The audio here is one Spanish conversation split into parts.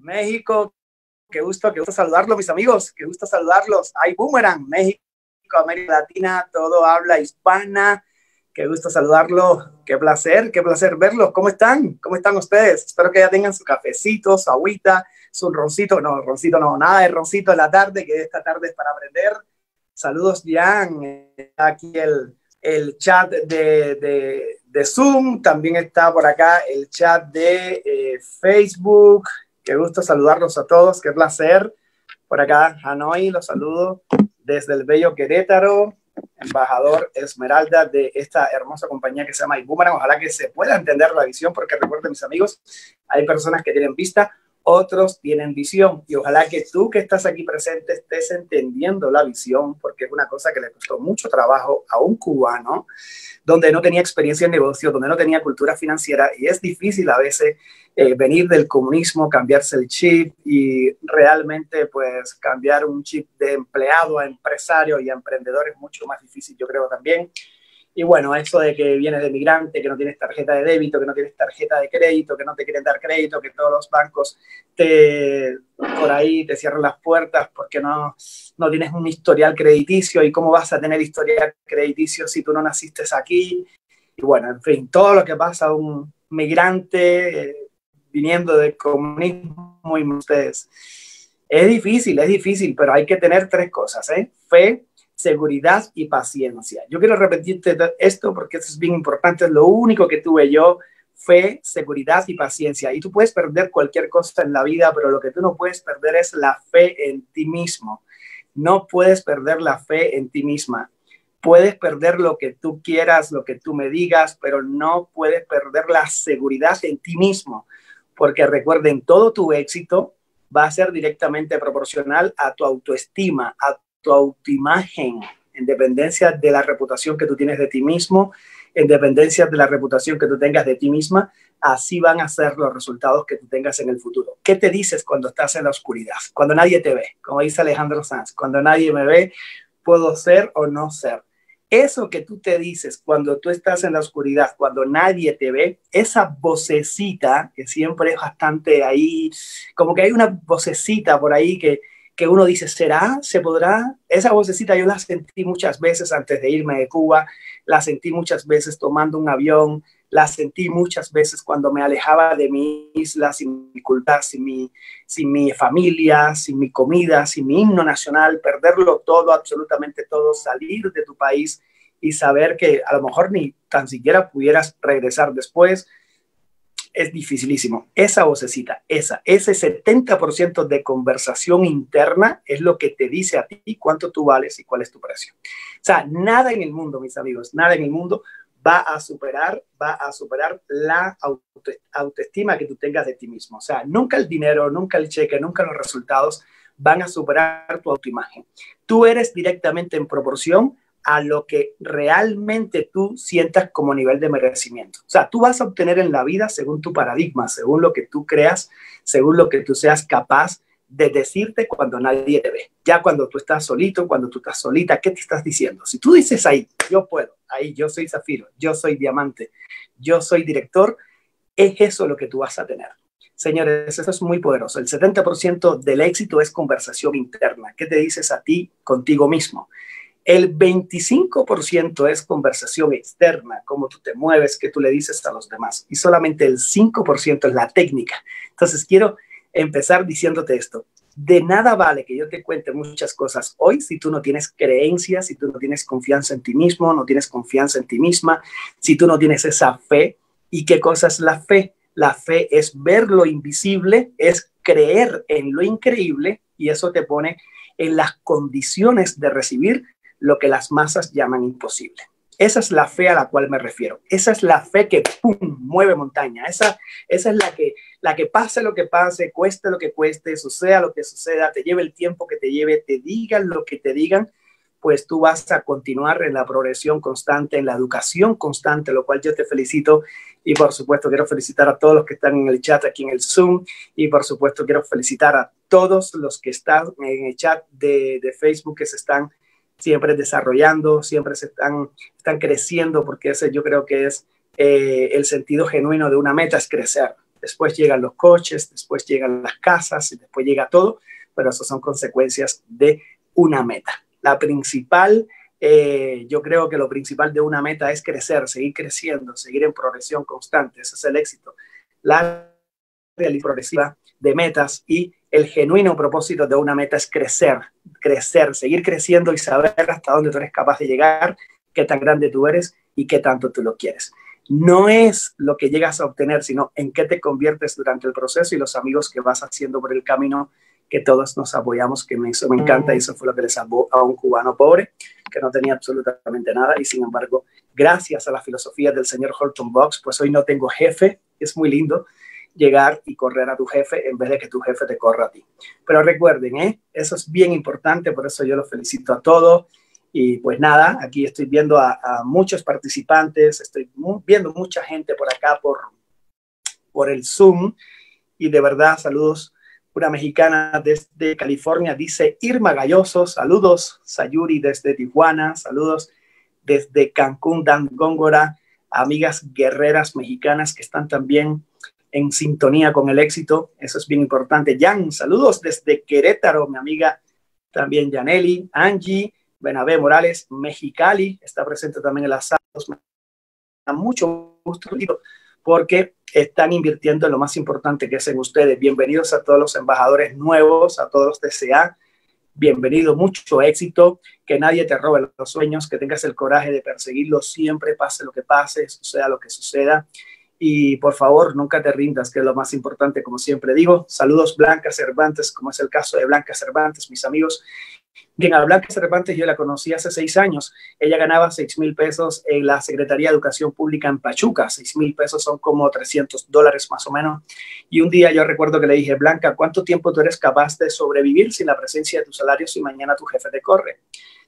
México, qué gusto, qué gusto saludarlos, mis amigos, qué gusto saludarlos. Hay Boomerang, México, América Latina, todo habla hispana. Qué gusto saludarlo, qué placer, qué placer verlos. ¿Cómo están? ¿Cómo están ustedes? Espero que ya tengan su cafecito, su agüita, su roncito. No, roncito no, nada de roncito en la tarde, que esta tarde es para aprender. Saludos, Jan. Aquí el, el chat de, de, de, Zoom, también está por acá el chat de eh, Facebook. Qué gusto saludarlos a todos, qué placer. Por acá, Hanoi, los saludo desde el bello Querétaro, embajador Esmeralda de esta hermosa compañía que se llama Iboomerang. Ojalá que se pueda entender la visión, porque recuerden, mis amigos, hay personas que tienen vista, otros tienen visión. Y ojalá que tú que estás aquí presente estés entendiendo la visión, porque es una cosa que le costó mucho trabajo a un cubano, donde no tenía experiencia en negocio, donde no tenía cultura financiera, y es difícil a veces eh, venir del comunismo, cambiarse el chip y realmente pues cambiar un chip de empleado a empresario y a emprendedor es mucho más difícil, yo creo también. Y bueno, eso de que vienes de migrante, que no tienes tarjeta de débito, que no tienes tarjeta de crédito, que no te quieren dar crédito, que todos los bancos te por ahí te cierran las puertas porque no, no tienes un historial crediticio y cómo vas a tener historial crediticio si tú no naciste aquí. Y bueno, en fin, todo lo que pasa a un migrante eh, viniendo del comunismo y ustedes. Es difícil, es difícil, pero hay que tener tres cosas, ¿eh? Fe, seguridad y paciencia. Yo quiero repetirte esto porque esto es bien importante, lo único que tuve yo, fe, seguridad y paciencia. Y tú puedes perder cualquier cosa en la vida, pero lo que tú no puedes perder es la fe en ti mismo. No puedes perder la fe en ti misma. Puedes perder lo que tú quieras, lo que tú me digas, pero no puedes perder la seguridad en ti mismo. Porque recuerden, todo tu éxito va a ser directamente proporcional a tu autoestima, a tu autoimagen, en dependencia de la reputación que tú tienes de ti mismo, en dependencia de la reputación que tú tengas de ti misma, así van a ser los resultados que tú tengas en el futuro. ¿Qué te dices cuando estás en la oscuridad? Cuando nadie te ve, como dice Alejandro Sanz, cuando nadie me ve, puedo ser o no ser. Eso que tú te dices cuando tú estás en la oscuridad, cuando nadie te ve, esa vocecita que siempre es bastante ahí, como que hay una vocecita por ahí que, que uno dice, ¿será? ¿Se podrá? Esa vocecita yo la sentí muchas veces antes de irme de Cuba, la sentí muchas veces tomando un avión, la sentí muchas veces cuando me alejaba de mi isla, sin mi cultura, sin mi, sin mi familia, sin mi comida, sin mi himno nacional, perderlo todo, absolutamente todo, salir de tu país y saber que a lo mejor ni tan siquiera pudieras regresar después, es dificilísimo. Esa vocecita, esa, ese 70% de conversación interna es lo que te dice a ti cuánto tú vales y cuál es tu precio. O sea, nada en el mundo, mis amigos, nada en el mundo va a superar, va a superar la autoestima que tú tengas de ti mismo. O sea, nunca el dinero, nunca el cheque, nunca los resultados van a superar tu autoimagen. Tú eres directamente en proporción a lo que realmente tú sientas como nivel de merecimiento. O sea, tú vas a obtener en la vida según tu paradigma, según lo que tú creas, según lo que tú seas capaz de decirte cuando nadie te ve. Ya cuando tú estás solito, cuando tú estás solita, ¿qué te estás diciendo? Si tú dices ahí, yo puedo, ahí yo soy zafiro, yo soy diamante, yo soy director, es eso lo que tú vas a tener. Señores, eso es muy poderoso. El 70% del éxito es conversación interna. ¿Qué te dices a ti contigo mismo? El 25% es conversación externa, cómo tú te mueves, qué tú le dices a los demás. Y solamente el 5% es la técnica. Entonces, quiero empezar diciéndote esto. De nada vale que yo te cuente muchas cosas hoy si tú no tienes creencias, si tú no tienes confianza en ti mismo, no tienes confianza en ti misma, si tú no tienes esa fe. ¿Y qué cosa es la fe? La fe es ver lo invisible, es creer en lo increíble y eso te pone en las condiciones de recibir lo que las masas llaman imposible. Esa es la fe a la cual me refiero. Esa es la fe que ¡pum! mueve montaña. Esa, esa es la que, la que pase lo que pase, cueste lo que cueste, suceda lo que suceda, te lleve el tiempo que te lleve, te digan lo que te digan, pues tú vas a continuar en la progresión constante, en la educación constante, lo cual yo te felicito. Y por supuesto quiero felicitar a todos los que están en el chat aquí en el Zoom. Y por supuesto quiero felicitar a todos los que están en el chat de, de Facebook que se están siempre desarrollando, siempre se están, están creciendo, porque ese yo creo que es eh, el sentido genuino de una meta, es crecer. después llegan los coches, después llegan las casas, y después llega todo, pero eso son consecuencias de una meta. La principal, eh, yo creo que lo principal de una meta es crecer, seguir creciendo, seguir en progresión constante, ese es el éxito. La realidad progresiva de metas y el genuino propósito de una meta es crecer, crecer, seguir creciendo y saber hasta dónde tú eres capaz de llegar, qué tan grande tú eres y qué tanto tú lo quieres. No es lo que llegas a obtener, sino en qué te conviertes durante el proceso y los amigos que vas haciendo por el camino que todos nos apoyamos, que me, eso me encanta y eso fue lo que le salvó a un cubano pobre que no tenía absolutamente nada y sin embargo, gracias a la filosofía del señor Horton Box, pues hoy no tengo jefe, es muy lindo llegar y correr a tu jefe en vez de que tu jefe te corra a ti. Pero recuerden, ¿eh? eso es bien importante, por eso yo los felicito a todos. Y pues nada, aquí estoy viendo a, muchos participantes, estoy viendo mucha gente por acá por, por el Zoom. Y de verdad, saludos. Una mexicana desde California dice Irma Galloso, saludos. Sayuri desde Tijuana, saludos. Desde Cancún, Dan Góngora, amigas guerreras mexicanas que están también en sintonía con el éxito. Eso es bien importante. Jan, saludos desde Querétaro, mi amiga también Janelli, Angie, Benabé Morales, Mexicali, está presente también en las salas. Mucho gusto porque están invirtiendo en lo más importante que es en ustedes. Bienvenidos a todos los embajadores nuevos, a todos los TCA. Bienvenido, mucho éxito, que nadie te robe los sueños, que tengas el coraje de perseguirlos siempre, pase lo que pase, suceda lo que suceda y por favor nunca te rindas, que es lo más importante, como siempre digo. Saludos Blanca Cervantes, como es el caso de Blanca Cervantes, mis amigos. Bien, a Blanca Cervantes yo la conocí hace seis años. Ella ganaba seis mil pesos en la Secretaría de Educación Pública en Pachuca. Seis mil pesos son como 300 dólares más o menos. Y un día yo recuerdo que le dije, Blanca, ¿cuánto tiempo tú eres capaz de sobrevivir sin la presencia de tu salario si mañana tu jefe te corre?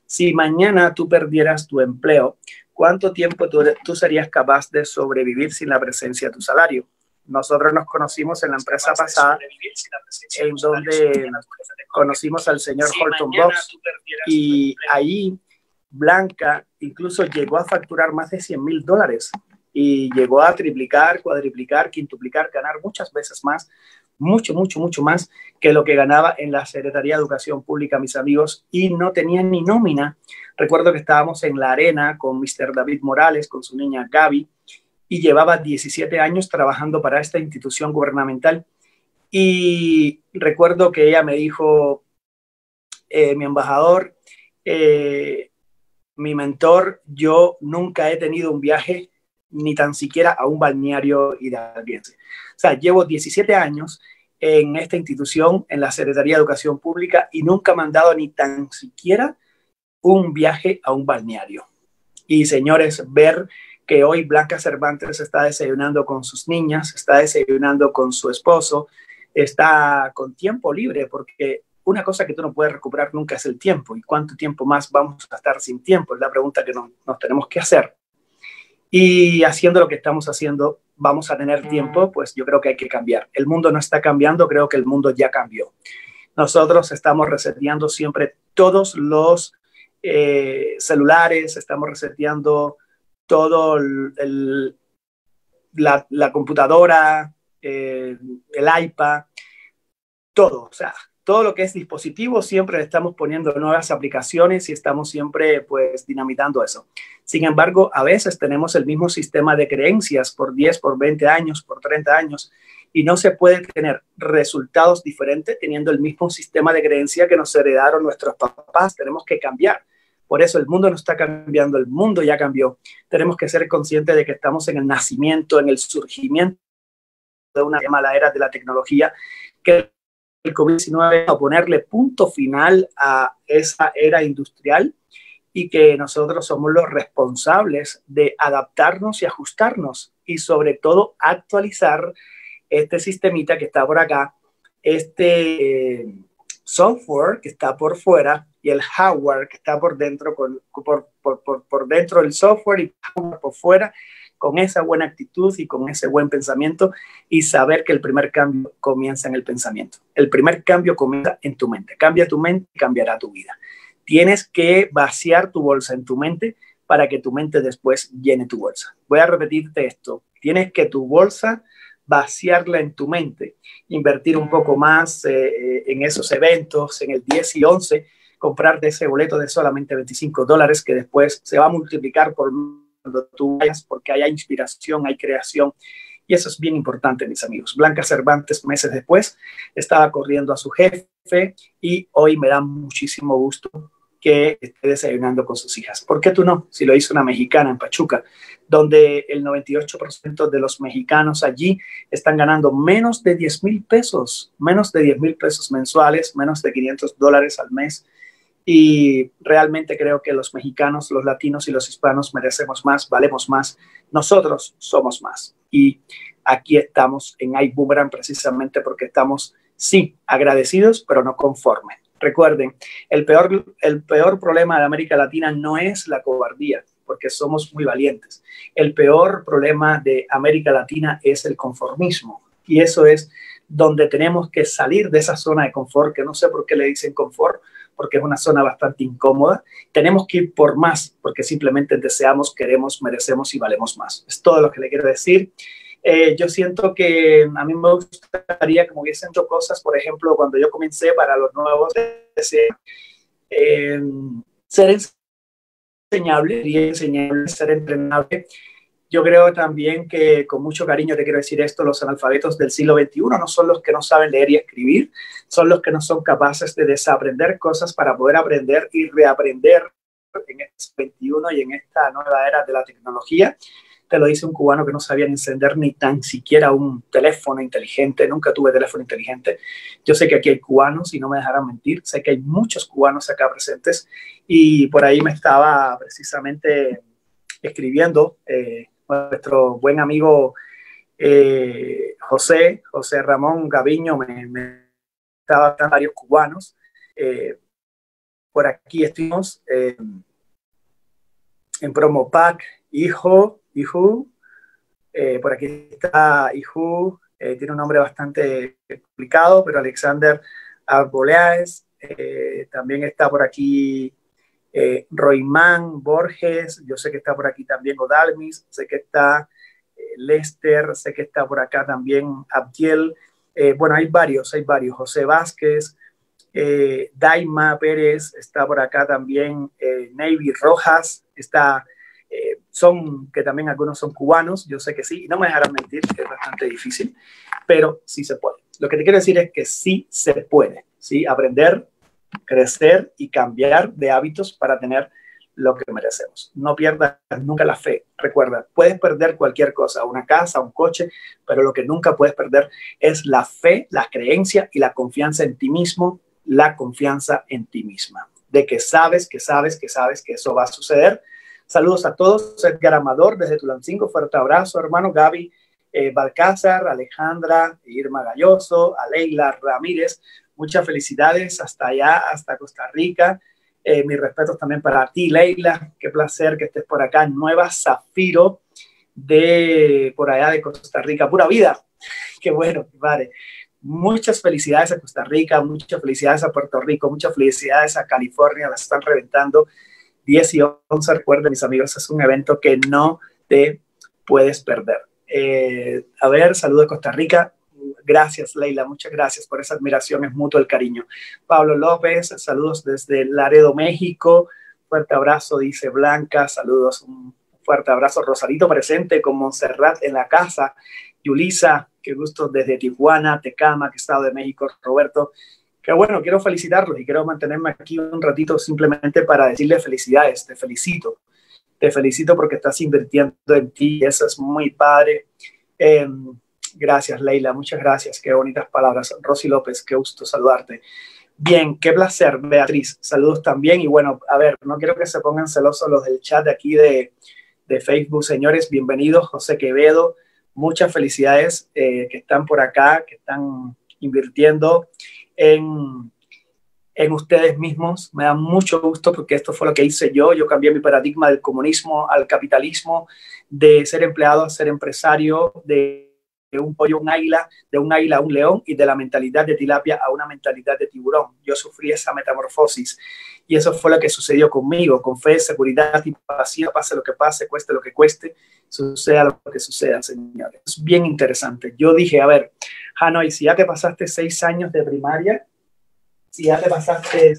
Si mañana tú perdieras tu empleo, ¿cuánto tiempo tú, serías capaz de sobrevivir sin la presencia de tu salario? Nosotros nos conocimos en la empresa pasada, en donde conocimos al señor Holton Box, y ahí Blanca incluso llegó a facturar más de 100 mil dólares y llegó a triplicar, cuadriplicar, quintuplicar, ganar muchas veces más, mucho, mucho, mucho más que lo que ganaba en la Secretaría de Educación Pública, mis amigos, y no tenía ni nómina Recuerdo que estábamos en la arena con Mr. David Morales, con su niña Gaby, y llevaba 17 años trabajando para esta institución gubernamental. Y recuerdo que ella me dijo, eh, mi embajador, eh, mi mentor, yo nunca he tenido un viaje ni tan siquiera a un balneario hidalguense. O sea, llevo 17 años en esta institución, en la Secretaría de Educación Pública, y nunca me han dado ni tan siquiera un viaje a un balneario. Y señores, ver que hoy Blanca Cervantes está desayunando con sus niñas, está desayunando con su esposo, está con tiempo libre, porque una cosa que tú no puedes recuperar nunca es el tiempo. ¿Y cuánto tiempo más vamos a estar sin tiempo? Es la pregunta que nos, tenemos que hacer. Y haciendo lo que estamos haciendo, vamos a tener tiempo, pues yo creo que hay que cambiar. El mundo no está cambiando, creo que el mundo ya cambió. Nosotros estamos reseteando siempre todos los eh, celulares, estamos reseteando todo el, la, computadora, eh, el iPad, todo, o sea, todo lo que es dispositivo, siempre estamos poniendo nuevas aplicaciones y estamos siempre pues dinamitando eso. Sin embargo, a veces tenemos el mismo sistema de creencias por 10, por 20 años, por 30 años y no se puede tener resultados diferentes teniendo el mismo sistema de creencia que nos heredaron nuestros papás. Tenemos que cambiar. Por eso el mundo no está cambiando, el mundo ya cambió. Tenemos que ser conscientes de que estamos en el nacimiento, en el surgimiento de una mala era de la tecnología, que el COVID-19 va a ponerle punto final a esa era industrial y que nosotros somos los responsables de adaptarnos y ajustarnos y sobre todo actualizar este sistemita que está por acá, este eh, software que está por fuera y el hardware que está por dentro, por, por dentro del software y por fuera, con esa buena actitud y con ese buen pensamiento y saber que el primer cambio comienza en el pensamiento. El primer cambio comienza en tu mente. Cambia tu mente y cambiará tu vida. Tienes que vaciar tu bolsa en tu mente para que tu mente después llene tu bolsa. Voy a repetirte esto. Tienes que tu bolsa vaciarla en tu mente, invertir un poco más eh, en esos eventos, en el 10 y 11, comprarte ese boleto de solamente 25 dólares que después se va a multiplicar por cuando tú vayas porque hay inspiración, hay creación. Y eso es bien importante, mis amigos. Blanca Cervantes, meses después, estaba corriendo a su jefe y hoy me da muchísimo gusto que esté desayunando con sus hijas. ¿Por qué tú no? Si lo hizo una mexicana en Pachuca, donde el 98% de los mexicanos allí están ganando menos de 10 mil pesos, menos de 10 mil pesos mensuales, menos de 500 dólares al mes. Y realmente creo que los mexicanos, los latinos y los hispanos merecemos más, valemos más. Nosotros somos más. Y aquí estamos en iBoomerang precisamente porque estamos, sí, agradecidos, pero no conformes. Recuerden, el peor, el peor problema de América Latina no es la cobardía, porque somos muy valientes. El peor problema de América Latina es el conformismo. Y eso es donde tenemos que salir de esa zona de confort, que no sé por qué le dicen confort, porque es una zona bastante incómoda. Tenemos que ir por más, porque simplemente deseamos, queremos, merecemos y valemos más. Es todo lo que le quiero decir. Eh, yo siento que a mí me gustaría que me hubiesen hecho cosas, por ejemplo, cuando yo comencé para los nuevos, eh, ser enseñable, ser entrenable. Yo creo también que con mucho cariño te quiero decir esto, los analfabetos del siglo XXI no son los que no saben leer y escribir, son los que no son capaces de desaprender cosas para poder aprender y reaprender en este XXI y en esta nueva era de la tecnología lo dice un cubano que no sabía encender ni tan siquiera un teléfono inteligente, nunca tuve teléfono inteligente. Yo sé que aquí hay cubanos y no me dejarán mentir, sé que hay muchos cubanos acá presentes y por ahí me estaba precisamente escribiendo eh, nuestro buen amigo eh, José, José Ramón Gaviño, me, me varios cubanos. Eh, por aquí estuvimos en Promo Pack, hijo. Eh, por aquí está eh, tiene un nombre bastante complicado, pero Alexander Arboleaes. Eh, también está por aquí Roimán Borges. Yo sé que está por aquí también Odalmis. Sé que está Lester. Sé que está por acá también Abdiel. bueno, hay varios, hay varios. José Vázquez. Daima Pérez, está por acá también Navy Rojas, está eh, son, que también algunos son cubanos, yo sé que sí, no me dejarán mentir, que es bastante difícil, pero sí se puede. Lo que te quiero decir es que sí se puede, ¿sí? Aprender, crecer y cambiar de hábitos para tener lo que merecemos. No pierdas nunca la fe. Recuerda, puedes perder cualquier cosa, una casa, un coche, pero lo que nunca puedes perder es la fe, la creencia y la confianza en ti mismo, la confianza en ti misma, de que sabes, que sabes, que sabes que eso va a suceder Saludos a todos. Edgar Amador desde Tulancingo. Fuerte abrazo, hermano. Gaby eh, Balcázar, Alejandra, Irma Galloso, a Leila Ramírez. Muchas felicidades hasta allá, hasta Costa Rica. Eh, mis respetos también para ti, Leila. Qué placer que estés por acá. Nueva Zafiro de por allá de Costa Rica. Pura vida. Qué bueno, vale. Muchas felicidades a Costa Rica, muchas felicidades a Puerto Rico, muchas felicidades a California, las están reventando. 10 y 11, recuerden mis amigos, es un evento que no te puedes perder. Eh, a ver, saludo de Costa Rica. Gracias, Leila, muchas gracias por esa admiración, es mutuo el cariño. Pablo López, saludos desde Laredo, México. Fuerte abrazo, dice Blanca, saludos, un fuerte abrazo. Rosarito presente con Montserrat en la casa. Yulisa, qué gusto desde Tijuana, Tecama, que Estado de México. Roberto, que bueno, quiero felicitarlos y quiero mantenerme aquí un ratito simplemente para decirle felicidades, te felicito, te felicito porque estás invirtiendo en ti, eso es muy padre. Em, gracias, Leila, muchas gracias, qué bonitas palabras. Rosy López, qué gusto saludarte. Bien, qué placer, Beatriz, saludos también y bueno, a ver, no quiero que se pongan celosos los del chat de aquí de, de Facebook, señores, bienvenidos, José Quevedo, muchas felicidades eh, que están por acá, que están invirtiendo en, en ustedes mismos. Me da mucho gusto porque esto fue lo que hice yo. Yo cambié mi paradigma del comunismo al capitalismo, de ser empleado a ser empresario, de un pollo a un águila, de un águila a un león y de la mentalidad de tilapia a una mentalidad de tiburón. Yo sufrí esa metamorfosis y eso fue lo que sucedió conmigo, con fe, seguridad y paciencia, pase lo que pase, cueste lo que cueste, suceda lo que suceda, señores. Es bien interesante. Yo dije, a ver, Hanoi, si ya te pasaste seis años de primaria, si ya te pasaste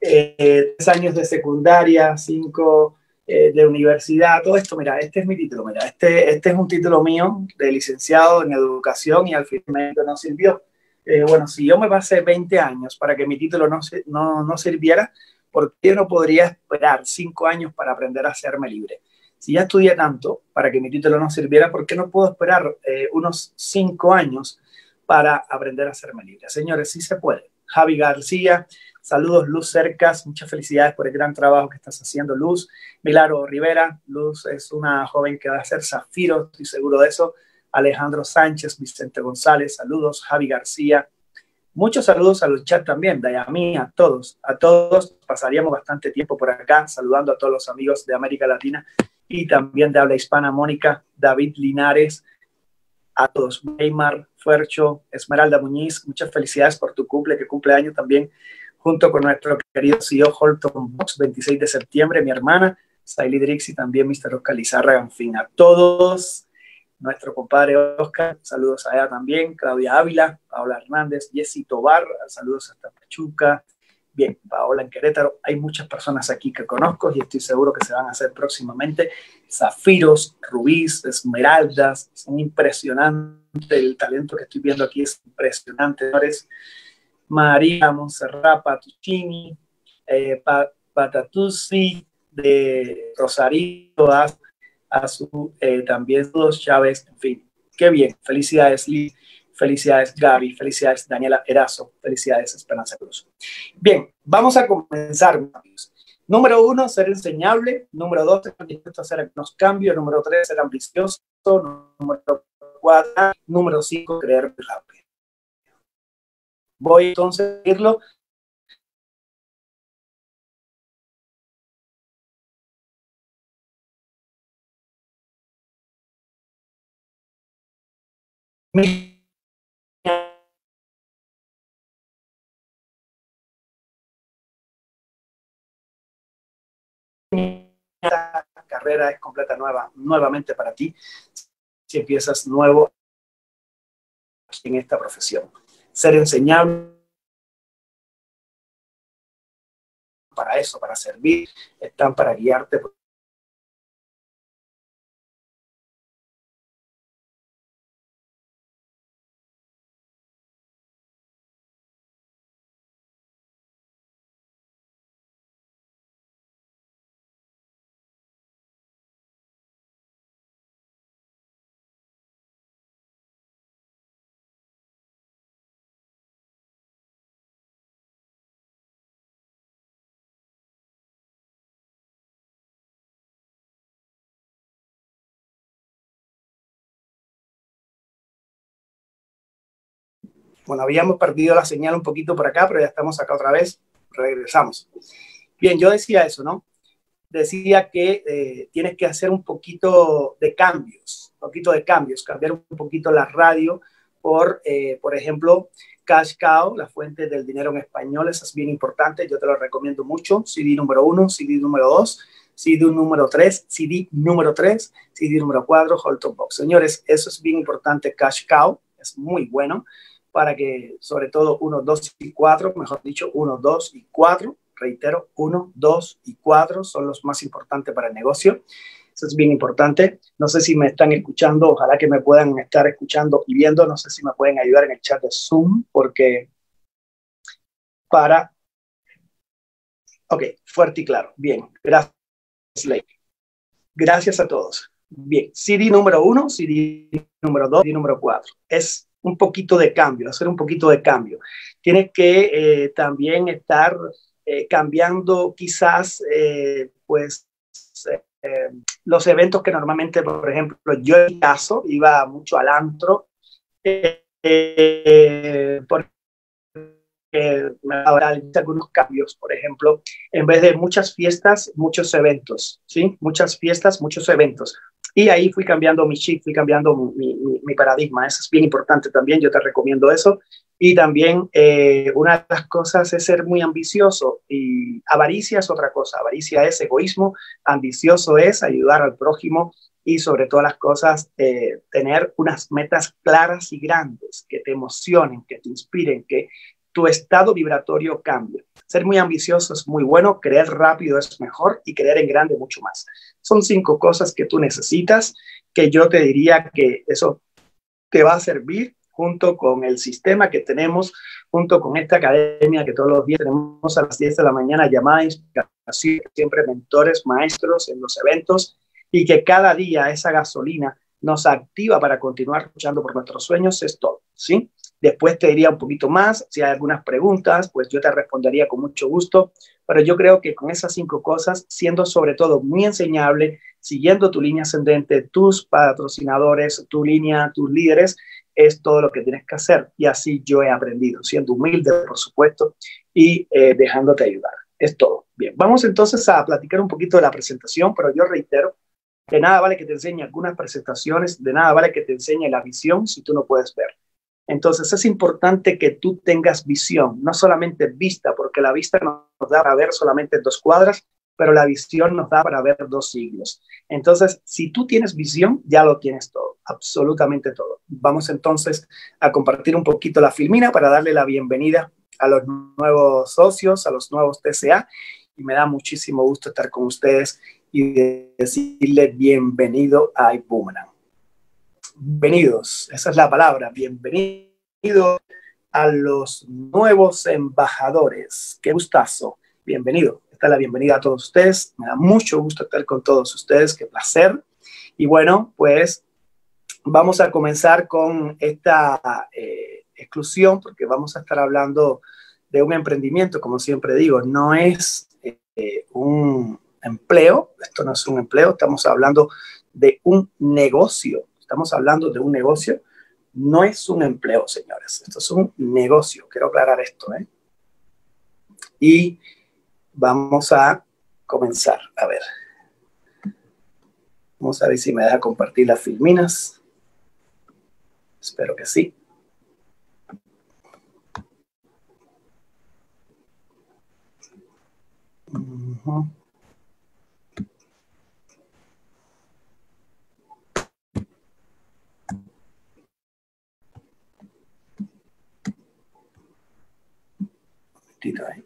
eh, tres años de secundaria, cinco eh, de universidad, todo esto, mira, este es mi título, mira, este, este es un título mío de licenciado en educación y al final no sirvió. Eh, bueno, si yo me pasé 20 años para que mi título no, no, no sirviera, ¿por qué no podría esperar cinco años para aprender a hacerme libre? Si ya estudié tanto para que mi título no sirviera, ¿por qué no puedo esperar eh, unos cinco años para aprender a hacerme libre? Señores, sí se puede. Javi García, saludos Luz Cercas, muchas felicidades por el gran trabajo que estás haciendo Luz. Milaro Rivera, Luz es una joven que va a hacer zafiro, estoy seguro de eso. Alejandro Sánchez, Vicente González, saludos. Javi García, Muchos saludos al chat también, de a mí, a todos, a todos. Pasaríamos bastante tiempo por acá saludando a todos los amigos de América Latina y también de habla hispana, Mónica, David Linares, a todos, Neymar, Fuercho, Esmeralda Muñiz, muchas felicidades por tu cumple, que cumple año también, junto con nuestro querido CEO Holton Box, 26 de septiembre, mi hermana, Saily Drix y también Mr. Oscar Lizarra, en fin, a todos nuestro compadre Oscar, saludos a ella también, Claudia Ávila, Paola Hernández, Jessy Tobar, saludos hasta Pachuca, bien, Paola en Querétaro, hay muchas personas aquí que conozco y estoy seguro que se van a hacer próximamente, zafiros, rubíes, esmeraldas, son impresionantes, el talento que estoy viendo aquí es impresionante, María Monserrat Patuccini, eh, Patatuzzi, de Rosario, a su eh, también dos Chávez, en fin, qué bien. Felicidades, Liz. Felicidades, Gaby. Felicidades, Daniela Erazo. Felicidades, Esperanza Cruz. Bien, vamos a comenzar, amigos. Número uno, ser enseñable. Número dos, estar dispuesto a hacer algunos cambios. Número tres, ser ambicioso. Número cuatro, número cinco, creer rápido. Voy a irlo carrera es completa nueva, nuevamente para ti, si empiezas nuevo en esta profesión. Ser enseñable para eso, para servir, están para guiarte Bueno, habíamos perdido la señal un poquito por acá, pero ya estamos acá otra vez. Regresamos. Bien, yo decía eso, ¿no? Decía que eh, tienes que hacer un poquito de cambios, un poquito de cambios, cambiar un poquito la radio por, eh, por ejemplo, Cash Cow, la fuente del dinero en español, eso es bien importante, yo te lo recomiendo mucho. CD número uno, CD número dos, CD número tres, CD número tres, CD número cuatro, Holton Box. Señores, eso es bien importante, Cash Cow, es muy bueno para que sobre todo 1, 2 y 4, mejor dicho, 1, 2 y 4, reitero, 1, 2 y 4 son los más importantes para el negocio. Eso es bien importante. No sé si me están escuchando, ojalá que me puedan estar escuchando y viendo. No sé si me pueden ayudar en el chat de Zoom, porque para... Ok, fuerte y claro. Bien, gracias, Lake. Gracias a todos. Bien, CD número 1, CD número 2, CD número 4. Es un poquito de cambio, hacer un poquito de cambio. Tienes que eh, también estar eh, cambiando quizás, eh, pues, los eventos que normalmente, por ejemplo, yo en caso iba mucho al antro, porque me daba algunos cambios, por ejemplo, en vez de muchas fiestas, muchos eventos, ¿sí? Muchas fiestas, muchos eventos. Y ahí fui cambiando mi chip, fui cambiando mi, paradigma. Eso es bien importante también, yo te recomiendo eso. Y también eh, una de las cosas es ser muy ambicioso y avaricia es otra cosa. Avaricia es egoísmo, ambicioso es ayudar al prójimo y sobre todas las cosas eh, tener unas metas claras y grandes que te emocionen, que te inspiren, que tu estado vibratorio cambie. Ser muy ambicioso es muy bueno, creer rápido es mejor y creer en grande mucho más. Son cinco cosas que tú necesitas que yo te diría que eso te va a servir junto con el sistema que tenemos, junto con esta academia que todos los días tenemos a las 10 de la mañana llamada Inspiración, siempre mentores, maestros en los eventos y que cada día esa gasolina nos activa para continuar luchando por nuestros sueños, es todo, ¿sí? Después te diría un poquito más, si hay algunas preguntas, pues yo te respondería con mucho gusto, pero yo creo que con esas cinco cosas, siendo sobre todo muy enseñable, siguiendo tu línea ascendente, tus patrocinadores, tu línea, tus líderes, es todo lo que tienes que hacer. Y así yo he aprendido, siendo humilde, por supuesto, y eh, dejándote ayudar. Es todo. Bien, vamos entonces a platicar un poquito de la presentación, pero yo reitero, de nada vale que te enseñe algunas presentaciones, de nada vale que te enseñe la visión si tú no puedes ver. Entonces es importante que tú tengas visión, no solamente vista, porque la vista nos da para ver solamente dos cuadras, pero la visión nos da para ver dos siglos. Entonces, si tú tienes visión, ya lo tienes todo, absolutamente todo. Vamos entonces a compartir un poquito la filmina para darle la bienvenida a los nuevos socios, a los nuevos TCA, y me da muchísimo gusto estar con ustedes y decirle bienvenido a iBoomerang bienvenidos, esa es la palabra, bienvenido a los nuevos embajadores. Qué gustazo, bienvenido. Esta es la bienvenida a todos ustedes. Me da mucho gusto estar con todos ustedes, qué placer. Y bueno, pues vamos a comenzar con esta eh, exclusión porque vamos a estar hablando de un emprendimiento, como siempre digo, no es eh, un empleo, esto no es un empleo, estamos hablando de un negocio estamos hablando de un negocio, no es un empleo, señores. Esto es un negocio. Quiero aclarar esto. ¿eh? Y vamos a comenzar. A ver. Vamos a ver si me deja compartir las filminas. Espero que sí. Ahí.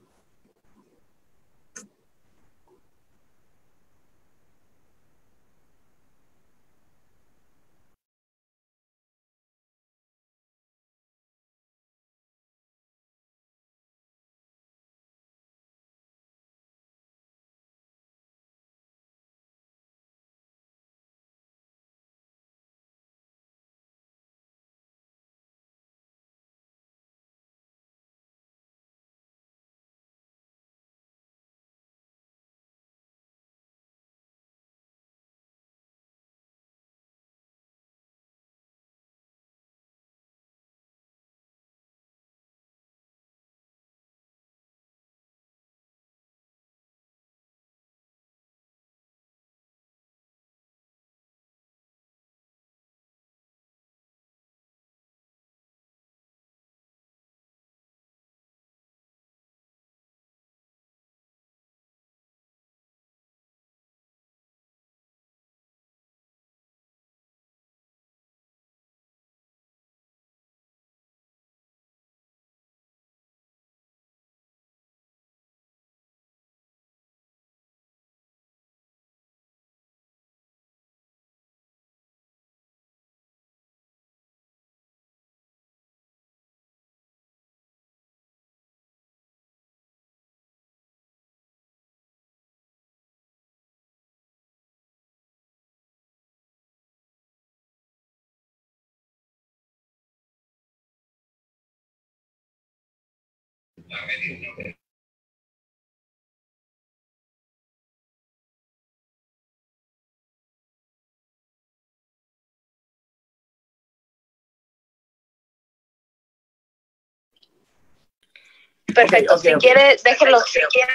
Perfecto, si quiere, déjelo, si quiere,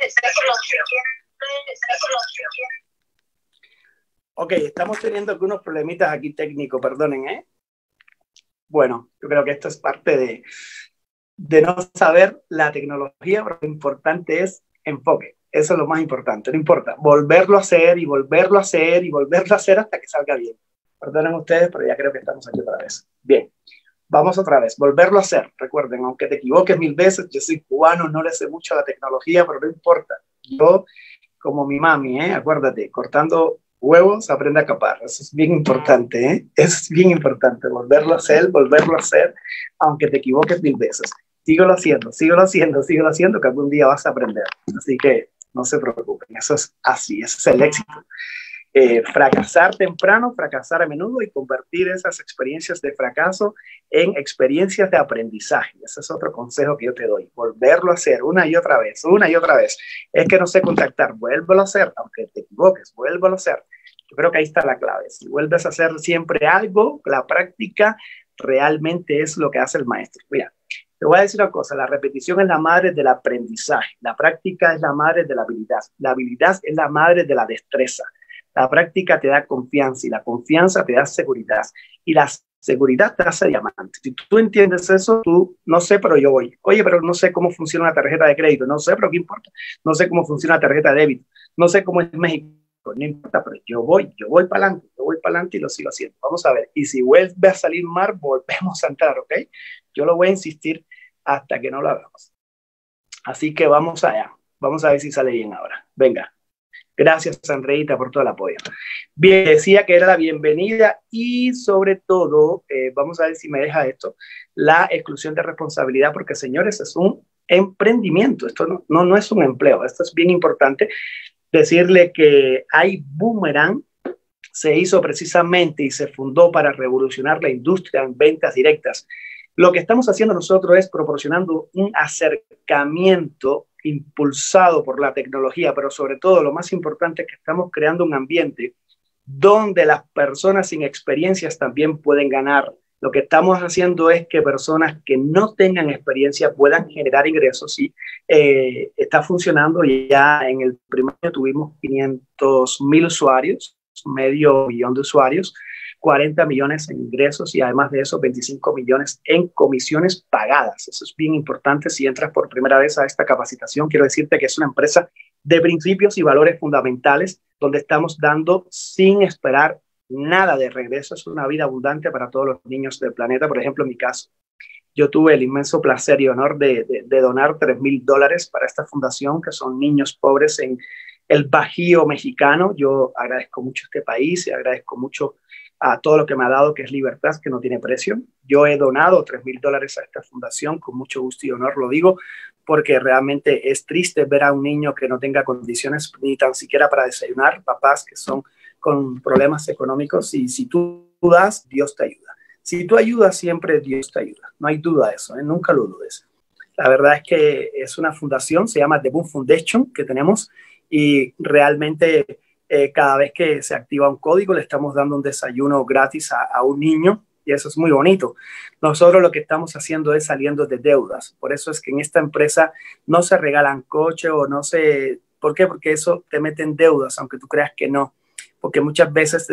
déjelo, si quiere, déjelo, si quiere. Ok, estamos teniendo algunos problemitas aquí técnicos, perdonen, ¿eh? Bueno, yo creo que esto es parte de, de no saber la tecnología, pero lo importante es enfoque. Eso es lo más importante, no importa. Volverlo a hacer y volverlo a hacer y volverlo a hacer hasta que salga bien. Perdonen ustedes, pero ya creo que estamos aquí otra vez. Bien, vamos otra vez. Volverlo a hacer. Recuerden, aunque te equivoques mil veces, yo soy cubano, no le sé mucho a la tecnología, pero no importa. Yo, como mi mami, ¿eh? acuérdate, cortando huevos, aprende a capar. Eso es bien importante, ¿eh? Es bien importante, volverlo a hacer, volverlo a hacer, aunque te equivoques mil veces. Síguelo haciendo, síguelo haciendo, síguelo haciendo, que algún día vas a aprender. Así que no se preocupen, eso es así, ese es el éxito. Eh, fracasar temprano, fracasar a menudo y convertir esas experiencias de fracaso en experiencias de aprendizaje. Ese es otro consejo que yo te doy. Volverlo a hacer una y otra vez, una y otra vez. Es que no sé contactar, vuélvelo a hacer, aunque te equivoques, vuélvelo a hacer. Yo creo que ahí está la clave. Si vuelves a hacer siempre algo, la práctica realmente es lo que hace el maestro. Mira, te voy a decir una cosa, la repetición es la madre del aprendizaje, la práctica es la madre de la habilidad, la habilidad es la madre de la destreza, la práctica te da confianza y la confianza te da seguridad. Y la seguridad te hace diamante. Si tú entiendes eso, tú no sé, pero yo voy. Oye, pero no sé cómo funciona una tarjeta de crédito. No sé, pero ¿qué importa? No sé cómo funciona la tarjeta de débito. No sé cómo es México. No importa, pero yo voy, yo voy para adelante, yo voy para adelante y lo sigo haciendo. Vamos a ver. Y si vuelve a salir mar, volvemos a entrar, ¿ok? Yo lo voy a insistir hasta que no lo hagamos. Así que vamos allá. Vamos a ver si sale bien ahora. Venga. Gracias, Andreita, por todo el apoyo. Bien, decía que era la bienvenida y sobre todo, eh, vamos a ver si me deja esto, la exclusión de responsabilidad, porque señores, es un emprendimiento, esto no, no, no es un empleo, esto es bien importante. Decirle que hay Boomerang, se hizo precisamente y se fundó para revolucionar la industria en ventas directas. Lo que estamos haciendo nosotros es proporcionando un acercamiento impulsado por la tecnología, pero sobre todo lo más importante es que estamos creando un ambiente donde las personas sin experiencias también pueden ganar. Lo que estamos haciendo es que personas que no tengan experiencia puedan generar ingresos y eh, está funcionando. Ya en el primer año tuvimos 500 mil usuarios, medio millón de usuarios. 40 millones en ingresos y además de eso 25 millones en comisiones pagadas. Eso es bien importante. Si entras por primera vez a esta capacitación, quiero decirte que es una empresa de principios y valores fundamentales donde estamos dando sin esperar nada de regreso. Es una vida abundante para todos los niños del planeta. Por ejemplo, en mi caso, yo tuve el inmenso placer y honor de, de donar 3 mil dólares para esta fundación, que son niños pobres en el Bajío mexicano. Yo agradezco mucho este país y agradezco mucho a todo lo que me ha dado, que es libertad, que no tiene precio. Yo he donado 3 mil dólares a esta fundación, con mucho gusto y honor lo digo, porque realmente es triste ver a un niño que no tenga condiciones ni tan siquiera para desayunar, papás que son con problemas económicos, y si tú das, Dios te ayuda. Si tú ayudas, siempre Dios te ayuda. No hay duda de eso, ¿eh? nunca lo dudes. La verdad es que es una fundación, se llama The Boom Foundation, que tenemos, y realmente eh, cada vez que se activa un código le estamos dando un desayuno gratis a, un niño y eso es muy bonito. Nosotros lo que estamos haciendo es saliendo de deudas. Por eso es que en esta empresa no se regalan coches o no se... ¿Por qué? Porque eso te mete en deudas, aunque tú creas que no. Porque muchas veces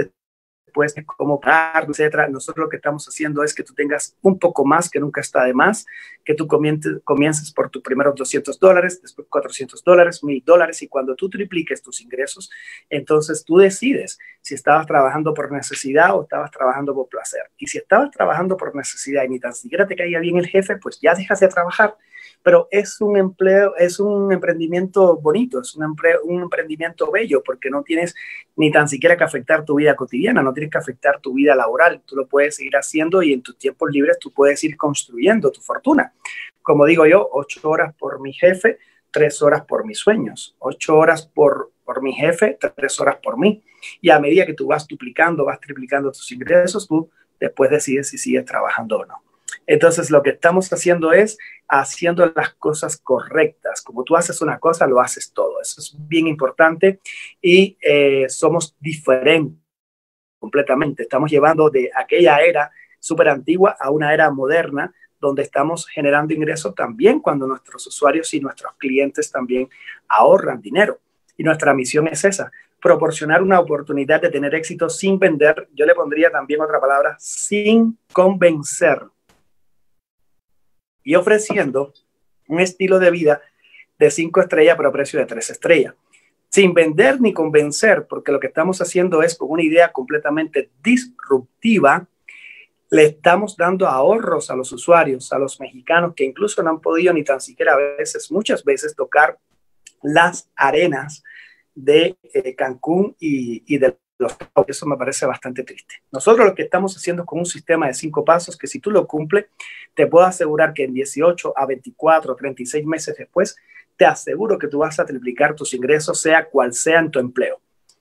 de cómo pagar, etcétera. Nosotros lo que estamos haciendo es que tú tengas un poco más, que nunca está de más, que tú comiences, por tus primeros 200 dólares, después 400 dólares, 1000 dólares, y cuando tú tripliques tus ingresos, entonces tú decides si estabas trabajando por necesidad o estabas trabajando por placer. Y si estabas trabajando por necesidad y ni tan siquiera te caía bien el jefe, pues ya dejas de trabajar pero es un empleo, es un emprendimiento bonito, es un, un emprendimiento bello, porque no tienes ni tan siquiera que afectar tu vida cotidiana, no tienes que afectar tu vida laboral, tú lo puedes seguir haciendo y en tus tiempos libres tú puedes ir construyendo tu fortuna. Como digo yo, ocho horas por mi jefe, tres horas por mis sueños, ocho horas por, por mi jefe, tres horas por mí. Y a medida que tú vas duplicando, vas triplicando tus ingresos, tú después decides si sigues trabajando o no. Entonces, lo que estamos haciendo es haciendo las cosas correctas. Como tú haces una cosa, lo haces todo. Eso es bien importante y eh, somos diferentes completamente. Estamos llevando de aquella era súper antigua a una era moderna donde estamos generando ingresos también cuando nuestros usuarios y nuestros clientes también ahorran dinero. Y nuestra misión es esa, proporcionar una oportunidad de tener éxito sin vender. Yo le pondría también otra palabra, sin convencer. Y ofreciendo un estilo de vida de cinco estrellas, pero a precio de tres estrellas. Sin vender ni convencer, porque lo que estamos haciendo es con una idea completamente disruptiva, le estamos dando ahorros a los usuarios, a los mexicanos que incluso no han podido ni tan siquiera a veces, muchas veces, tocar las arenas de eh, Cancún y, y de eso me parece bastante triste. Nosotros lo que estamos haciendo con un sistema de cinco pasos que si tú lo cumples, te puedo asegurar que en 18 a 24, 36 meses después, te aseguro que tú vas a triplicar tus ingresos, sea cual sea en tu empleo.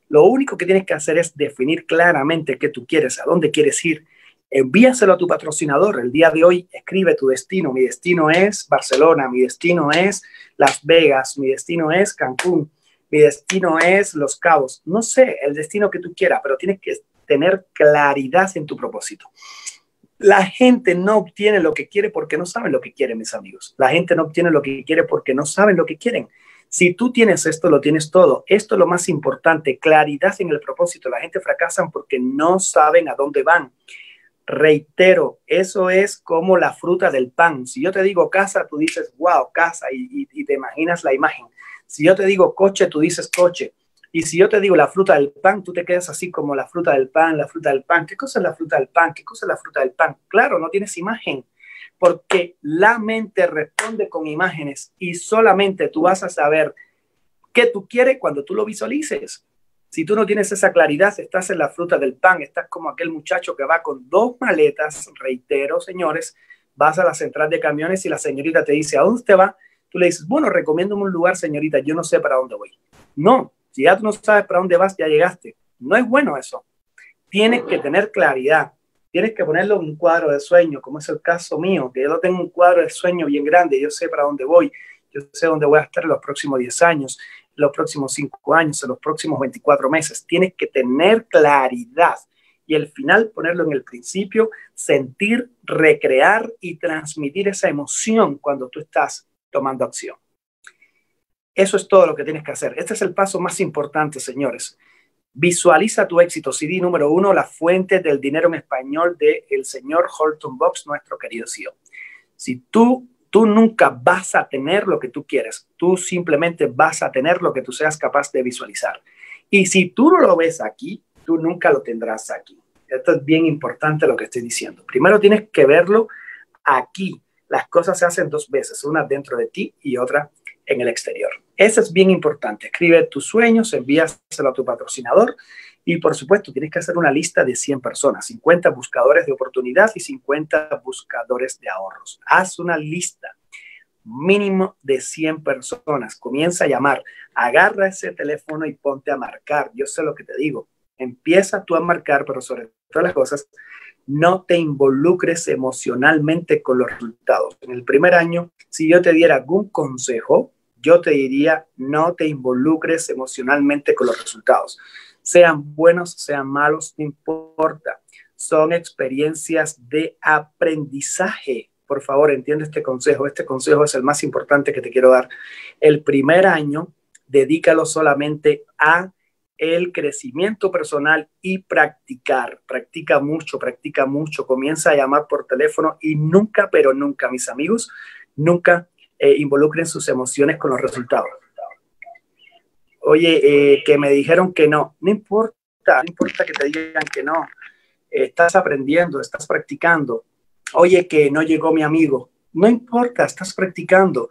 Lo único que tienes que hacer es definir claramente qué tú quieres, a dónde quieres ir. Envíaselo a tu patrocinador. El día de hoy escribe tu destino. Mi destino es Barcelona, mi destino es Las Vegas, mi destino es Cancún, mi destino es Los Cabos. No sé el destino que tú quieras, pero tienes que tener claridad en tu propósito. La gente no obtiene lo que quiere porque no saben lo que quieren, mis amigos. La gente no obtiene lo que quiere porque no saben lo que quieren. Si tú tienes esto, lo tienes todo. Esto es lo más importante, claridad en el propósito. La gente fracasa porque no saben a dónde van. Reitero, eso es como la fruta del pan. Si yo te digo casa, tú dices, wow, casa, y te imaginas la imagen. Si yo te digo coche, tú dices coche. Y si yo te digo la fruta del pan, tú te quedas así como la fruta del pan, la fruta del pan. ¿Qué cosa es la fruta del pan? ¿Qué cosa es la fruta del pan? Claro, no tienes imagen, porque la mente responde con imágenes y solamente tú vas a saber qué tú quieres cuando tú lo visualices. Si tú no tienes esa claridad, estás en la fruta del pan, estás como aquel muchacho que va con dos maletas, reitero, señores, vas a la central de camiones y la señorita te dice, ¿a dónde usted va? Tú le dices, bueno, recomiendo un lugar, señorita, yo no sé para dónde voy. No, si ya tú no sabes para dónde vas, ya llegaste. No es bueno eso. Tienes que tener claridad. Tienes que ponerlo en un cuadro de sueño, como es el caso mío, que yo lo tengo un cuadro de sueño bien grande. Yo sé para dónde voy. Yo sé dónde voy a estar en los próximos 10 años, los próximos 5 años, en los próximos 24 meses. Tienes que tener claridad y el final ponerlo en el principio, sentir, recrear y transmitir esa emoción cuando tú estás tomando acción. Eso es todo lo que tienes que hacer. Este es el paso más importante, señores. Visualiza tu éxito. CD número uno, la fuente del dinero en español el señor Holton Box, nuestro querido CEO. Si tú, tú nunca vas a tener lo que tú quieres, tú simplemente vas a tener lo que tú seas capaz de visualizar. Y si tú no lo ves aquí, tú nunca lo tendrás aquí. Esto es bien importante lo que estoy diciendo. Primero tienes que verlo aquí. Las cosas se hacen dos veces, una dentro de ti y otra en el exterior. Eso es bien importante. Escribe tus sueños, envíaselo a tu patrocinador y por supuesto tienes que hacer una lista de 100 personas, 50 buscadores de oportunidad y 50 buscadores de ahorros. Haz una lista mínimo de 100 personas. Comienza a llamar, agarra ese teléfono y ponte a marcar. Yo sé lo que te digo. Empieza tú a marcar, pero sobre todas las cosas, no te involucres emocionalmente con los resultados. En el primer año, si yo te diera algún consejo, yo te diría, no te involucres emocionalmente con los resultados. Sean buenos, sean malos, no importa. Son experiencias de aprendizaje. Por favor, entiende este consejo. Este consejo es el más importante que te quiero dar. El primer año, dedícalo solamente a el crecimiento personal y practicar. Practica mucho, practica mucho. Comienza a llamar por teléfono y nunca, pero nunca, mis amigos, nunca eh, involucren sus emociones con los resultados. Oye, eh, que me dijeron que no, no importa, no importa que te digan que no, estás aprendiendo, estás practicando. Oye, que no llegó mi amigo, no importa, estás practicando.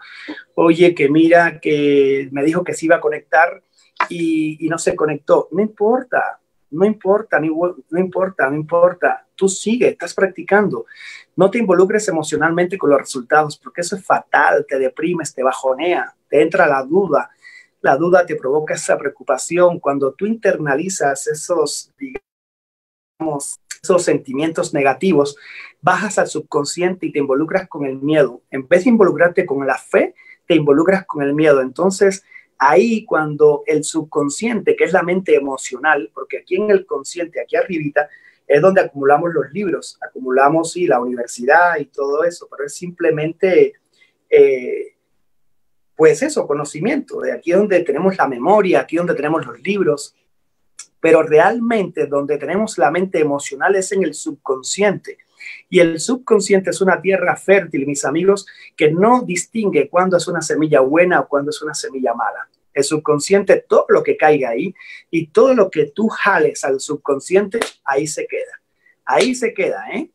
Oye, que mira, que me dijo que se iba a conectar y, no se conectó. No importa, no importa, no importa, no importa. Tú sigue, estás practicando. No te involucres emocionalmente con los resultados, porque eso es fatal, te deprimes, te bajonea, te entra la duda. La duda te provoca esa preocupación. Cuando tú internalizas esos, digamos, esos sentimientos negativos, bajas al subconsciente y te involucras con el miedo. En vez de involucrarte con la fe, te involucras con el miedo. Entonces, ahí cuando el subconsciente, que es la mente emocional, porque aquí en el consciente, aquí arribita, es donde acumulamos los libros, acumulamos, sí, la universidad y todo eso, pero es simplemente, eh, pues eso, conocimiento, de aquí donde tenemos la memoria, aquí donde tenemos los libros, pero realmente donde tenemos la mente emocional es en el subconsciente. Y el subconsciente es una tierra fértil, mis amigos, que no distingue cuándo es una semilla buena o cuándo es una semilla mala. El subconsciente, todo lo que caiga ahí y todo lo que tú jales al subconsciente, ahí se queda. Ahí se queda, ¿eh?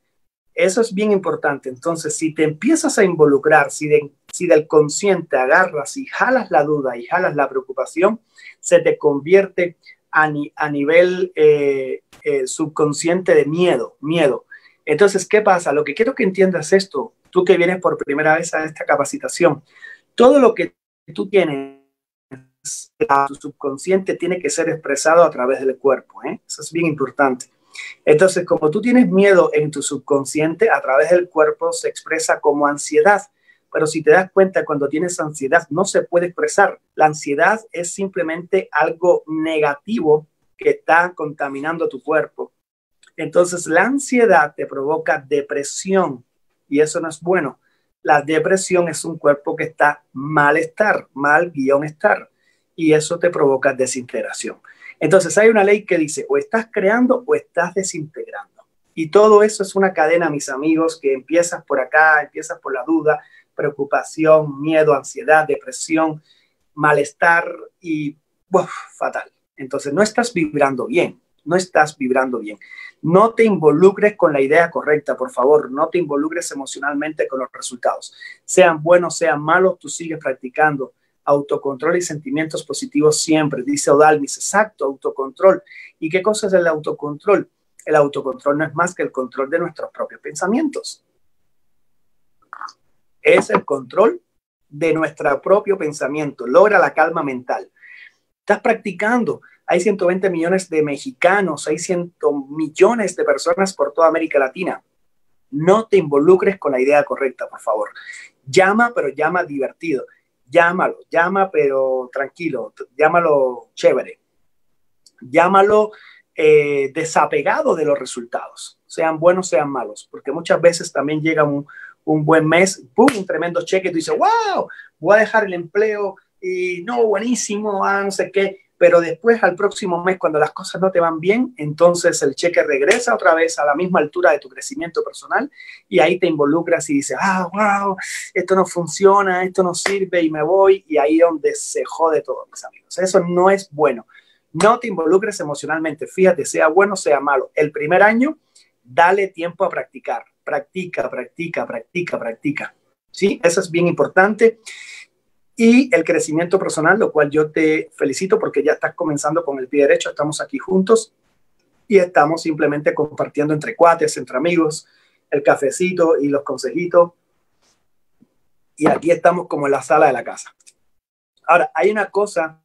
Eso es bien importante. Entonces, si te empiezas a involucrar, si, si del consciente agarras y jalas la duda y jalas la preocupación, se te convierte a, nivel eh, eh, subconsciente de miedo, miedo. Entonces, ¿qué pasa? Lo que quiero que entiendas esto, tú que vienes por primera vez a esta capacitación, todo lo que tú tienes tu subconsciente tiene que ser expresado a través del cuerpo. ¿eh? Eso es bien importante. Entonces, como tú tienes miedo en tu subconsciente, a través del cuerpo se expresa como ansiedad. Pero si te das cuenta, cuando tienes ansiedad no se puede expresar. La ansiedad es simplemente algo negativo que está contaminando tu cuerpo. Entonces, la ansiedad te provoca depresión y eso no es bueno. La depresión es un cuerpo que está malestar, mal guion estar y eso te provoca desintegración. Entonces hay una ley que dice o estás creando o estás desintegrando. Y todo eso es una cadena, mis amigos, que empiezas por acá, empiezas por la duda, preocupación, miedo, ansiedad, depresión, malestar y fatal. Entonces no estás vibrando bien, no estás vibrando bien. No te involucres con la idea correcta, por favor, no te involucres emocionalmente con los resultados. Sean buenos, sean malos, tú sigues practicando autocontrol y sentimientos positivos siempre, dice Odalmis, exacto, autocontrol. ¿Y qué cosa es el autocontrol? El autocontrol no es más que el control de nuestros propios pensamientos. Es el control de nuestro propio pensamiento, logra la calma mental. Estás practicando. Hay 120 millones de mexicanos, hay 100 millones de personas por toda América Latina. No te involucres con la idea correcta, por favor. Llama, pero llama divertido llámalo, llama pero tranquilo, llámalo chévere, llámalo eh, desapegado de los resultados, sean buenos, sean malos, porque muchas veces también llega un, un buen mes, ¡pum! un tremendo cheque, tú dices, wow, voy a dejar el empleo y no, buenísimo, ah, no sé qué, pero después al próximo mes, cuando las cosas no te van bien, entonces el cheque regresa otra vez a la misma altura de tu crecimiento personal y ahí te involucras y dices, ah, wow, esto no funciona, esto no sirve y me voy y ahí donde se jode todo, mis amigos. Eso no es bueno. No te involucres emocionalmente, fíjate, sea bueno, sea malo. El primer año, dale tiempo a practicar. Practica, practica, practica, practica. ¿Sí? Eso es bien importante y el crecimiento personal, lo cual yo te felicito porque ya estás comenzando con el pie derecho, estamos aquí juntos y estamos simplemente compartiendo entre cuates, entre amigos, el cafecito y los consejitos. Y aquí estamos como en la sala de la casa. Ahora, hay una cosa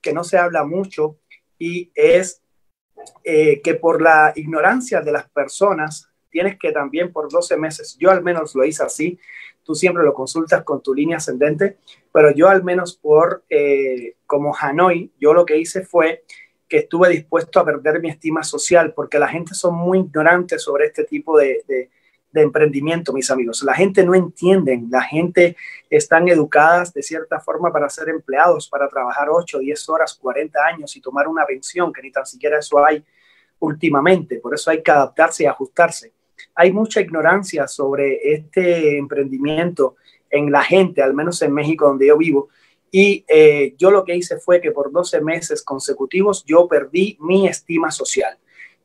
que no se habla mucho y es eh, que por la ignorancia de las personas, tienes que también por 12 meses, yo al menos lo hice así, tú siempre lo consultas con tu línea ascendente, pero yo al menos por, eh, como Hanoi, yo lo que hice fue que estuve dispuesto a perder mi estima social, porque la gente son muy ignorantes sobre este tipo de, de, emprendimiento, mis amigos. La gente no entiende, la gente están educadas de cierta forma para ser empleados, para trabajar 8, 10 horas, 40 años y tomar una pensión, que ni tan siquiera eso hay últimamente. Por eso hay que adaptarse y ajustarse hay mucha ignorancia sobre este emprendimiento en la gente, al menos en México donde yo vivo. Y eh, yo lo que hice fue que por 12 meses consecutivos yo perdí mi estima social.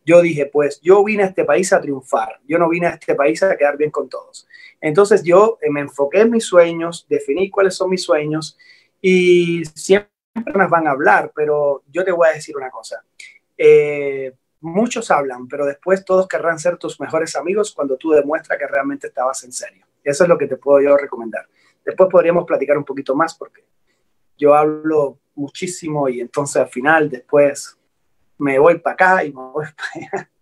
Yo dije, pues yo vine a este país a triunfar, yo no vine a este país a quedar bien con todos. Entonces yo eh, me enfoqué en mis sueños, definí cuáles son mis sueños y siempre nos van a hablar, pero yo te voy a decir una cosa. Eh, muchos hablan, pero después todos querrán ser tus mejores amigos cuando tú demuestras que realmente estabas en serio. Eso es lo que te puedo yo recomendar. Después podríamos platicar un poquito más porque yo hablo muchísimo y entonces al final después me voy para acá y me voy para allá.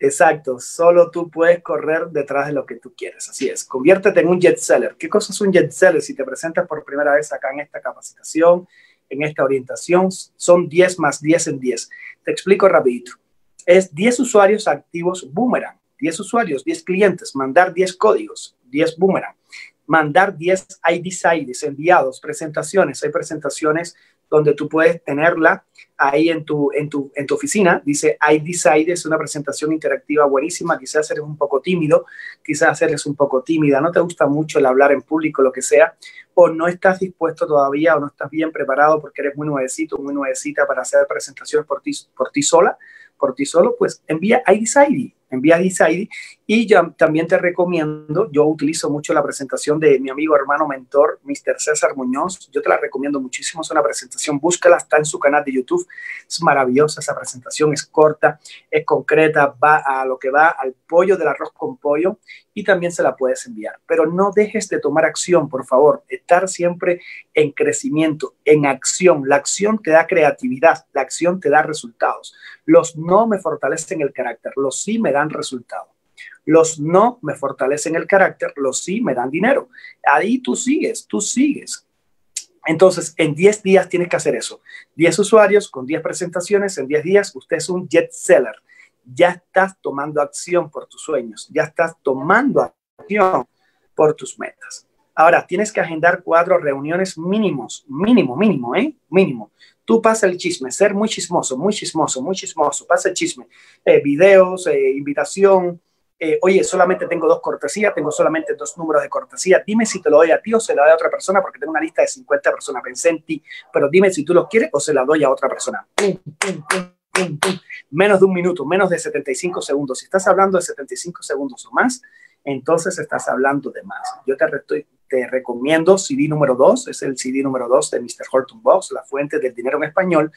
Exacto, solo tú puedes correr detrás de lo que tú quieres. Así es, conviértete en un jet seller. ¿Qué cosa es un jet seller? Si te presentas por primera vez acá en esta capacitación, en esta orientación, son 10 más 10 en 10. Te explico rapidito. Es 10 usuarios activos Boomerang, 10 usuarios, 10 clientes, mandar 10 códigos, 10 Boomerang, mandar 10 IDs, IDs enviados, presentaciones. Hay presentaciones donde tú puedes tenerla ahí en tu, en tu, en tu oficina. Dice I Decide, es una presentación interactiva buenísima. Quizás eres un poco tímido, quizás eres un poco tímida, no te gusta mucho el hablar en público, lo que sea, o no estás dispuesto todavía o no estás bien preparado porque eres muy nuevecito, muy nuevecita para hacer presentaciones por ti, por ti sola, por ti solo, pues envía I Decide envía Decide y yo también te recomiendo, yo utilizo mucho la presentación de mi amigo hermano mentor, Mr. César Muñoz, yo te la recomiendo muchísimo, es una presentación, búscala, está en su canal de YouTube, es maravillosa esa presentación, es corta, es concreta, va a lo que va, al pollo del arroz con pollo y también se la puedes enviar, pero no dejes de tomar acción, por favor, estar siempre en crecimiento, en acción, la acción te da creatividad, la acción te da resultados, los no me fortalecen el carácter, los sí me dan resultado. Los no me fortalecen el carácter, los sí me dan dinero. Ahí tú sigues, tú sigues. Entonces, en 10 días tienes que hacer eso. 10 usuarios con 10 presentaciones, en 10 días usted es un jet seller. Ya estás tomando acción por tus sueños, ya estás tomando acción por tus metas. Ahora, tienes que agendar cuatro reuniones mínimos, mínimo, mínimo, ¿eh? Mínimo tú pasa el chisme, ser muy chismoso, muy chismoso, muy chismoso, pasa el chisme, eh, videos, eh, invitación, eh, oye, solamente tengo dos cortesías, tengo solamente dos números de cortesía, dime si te lo doy a ti o se lo doy a otra persona, porque tengo una lista de 50 personas, pensé en ti, pero dime si tú lo quieres o se la doy a otra persona. Menos de un minuto, menos de 75 segundos. Si estás hablando de 75 segundos o más, entonces estás hablando de más. Yo te, estoy, te recomiendo CD número 2, es el CD número 2 de Mr. Horton Box, la fuente del dinero en español.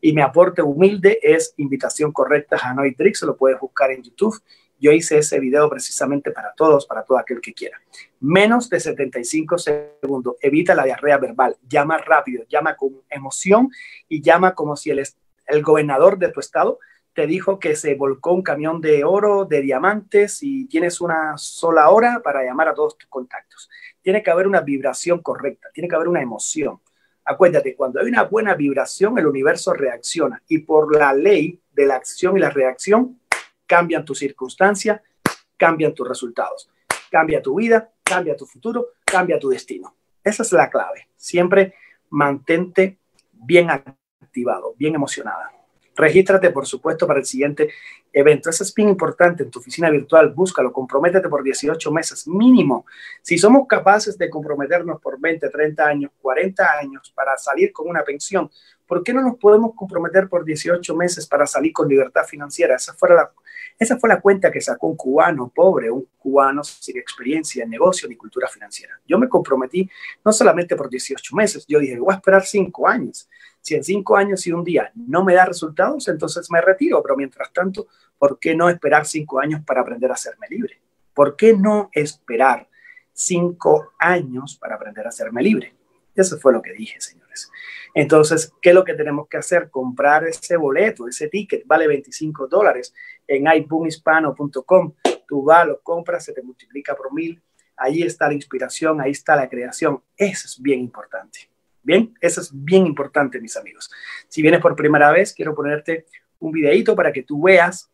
Y mi aporte humilde es invitación correcta a Hanoi Tricks, lo puedes buscar en YouTube. Yo hice ese video precisamente para todos, para todo aquel que quiera. Menos de 75 segundos. Evita la diarrea verbal. Llama rápido, llama con emoción y llama como si el, el gobernador de tu estado te dijo que se volcó un camión de oro, de diamantes y tienes una sola hora para llamar a todos tus contactos tiene que haber una vibración correcta, tiene que haber una emoción. Acuérdate, cuando hay una buena vibración, el universo reacciona y por la ley de la acción y la reacción cambian tus circunstancias, cambian tus resultados, cambia tu vida, cambia tu futuro, cambia tu destino. Esa es la clave. Siempre mantente bien activado, bien emocionada. Regístrate, por supuesto, para el siguiente evento. Eso es bien importante en tu oficina virtual. Búscalo, comprométete por 18 meses mínimo. Si somos capaces de comprometernos por 20, 30 años, 40 años para salir con una pensión, ¿por qué no nos podemos comprometer por 18 meses para salir con libertad financiera? Esa fue la, esa fue la cuenta que sacó un cubano pobre, un cubano sin experiencia en negocio ni cultura financiera. Yo me comprometí no solamente por 18 meses, yo dije, voy a esperar 5 años. Si en cinco años y un día no me da resultados, entonces me retiro. Pero mientras tanto, ¿por qué no esperar cinco años para aprender a hacerme libre? ¿Por qué no esperar cinco años para aprender a hacerme libre? Eso fue lo que dije, señores. Entonces, ¿qué es lo que tenemos que hacer? Comprar ese boleto, ese ticket, vale 25 dólares en iboomhispano.com. Tú vas, lo compras, se te multiplica por mil. Ahí está la inspiración, ahí está la creación. Eso es bien importante. Bien, eso es bien importante, mis amigos. Si vienes por primera vez, quiero ponerte un videito para que tú veas,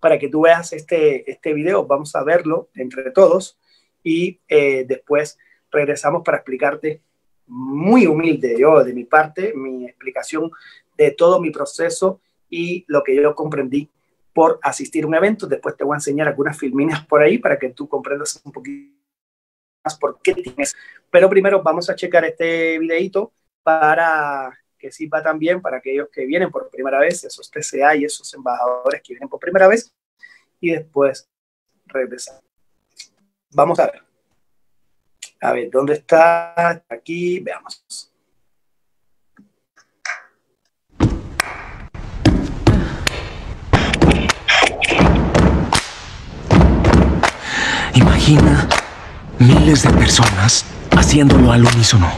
para que tú veas este, este video. Vamos a verlo entre todos y eh, después regresamos para explicarte muy humilde yo de mi parte, mi explicación de todo mi proceso y lo que yo comprendí por asistir a un evento. Después te voy a enseñar algunas filminas por ahí para que tú comprendas un poquito por qué tienes. Pero primero vamos a checar este videito para que sirva también para aquellos que vienen por primera vez, esos TCA y esos embajadores que vienen por primera vez, y después regresar. Vamos a ver. A ver, ¿dónde está? Aquí, veamos. Imagina miles de personas haciéndolo al unísono.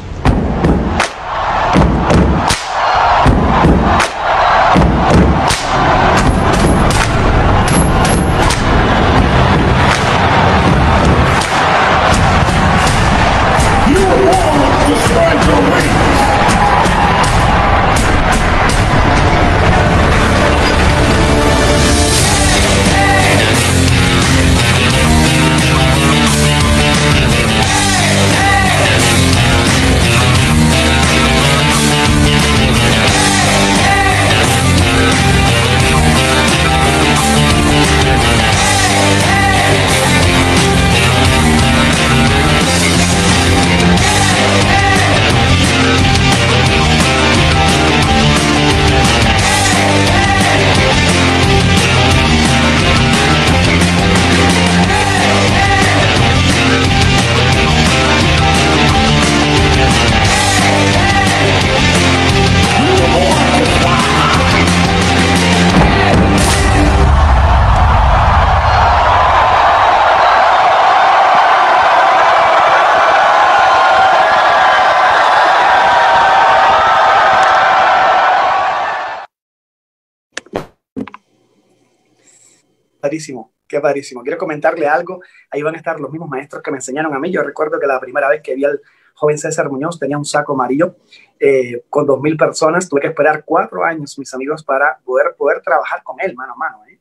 Qué padrísimo. Quiero comentarle algo. Ahí van a estar los mismos maestros que me enseñaron a mí. Yo recuerdo que la primera vez que vi al joven César Muñoz tenía un saco amarillo eh, con dos mil personas. Tuve que esperar cuatro años, mis amigos, para poder, poder trabajar con él mano a mano. ¿eh?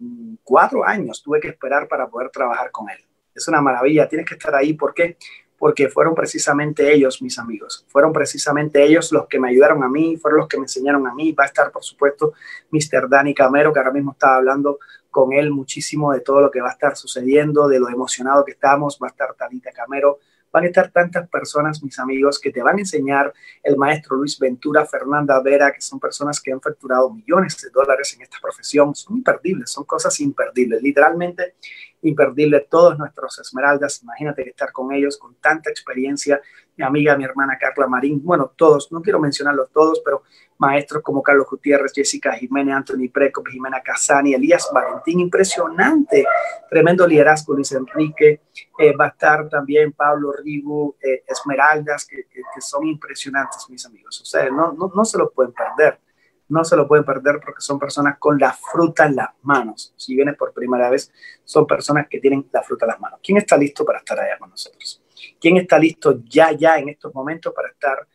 Mm, cuatro años tuve que esperar para poder trabajar con él. Es una maravilla. Tienes que estar ahí. ¿Por qué? porque fueron precisamente ellos mis amigos, fueron precisamente ellos los que me ayudaron a mí, fueron los que me enseñaron a mí. Va a estar, por supuesto, Mr. Dani Camero, que ahora mismo estaba hablando con él muchísimo de todo lo que va a estar sucediendo, de lo emocionado que estamos. Va a estar Talita Camero, van a estar tantas personas, mis amigos, que te van a enseñar el maestro Luis Ventura, Fernanda Vera, que son personas que han facturado millones de dólares en esta profesión. Son imperdibles, son cosas imperdibles, literalmente imperdibles. Todos nuestros esmeraldas, imagínate estar con ellos con tanta experiencia. Mi amiga, mi hermana Carla Marín, bueno, todos, no quiero mencionarlos todos, pero maestros como Carlos Gutiérrez, Jessica Jiménez, Anthony Preco, Jimena Casani, Elías Valentín, impresionante, tremendo liderazgo, Luis Enrique, eh, va a estar también Pablo Rigo, eh, Esmeraldas, que, son impresionantes, mis amigos. O sea, no, no, no se lo pueden perder, no se lo pueden perder porque son personas con la fruta en las manos. Si vienes por primera vez, son personas que tienen la fruta en las manos. ¿Quién está listo para estar allá con nosotros? ¿Quién está listo ya, ya en estos momentos para estar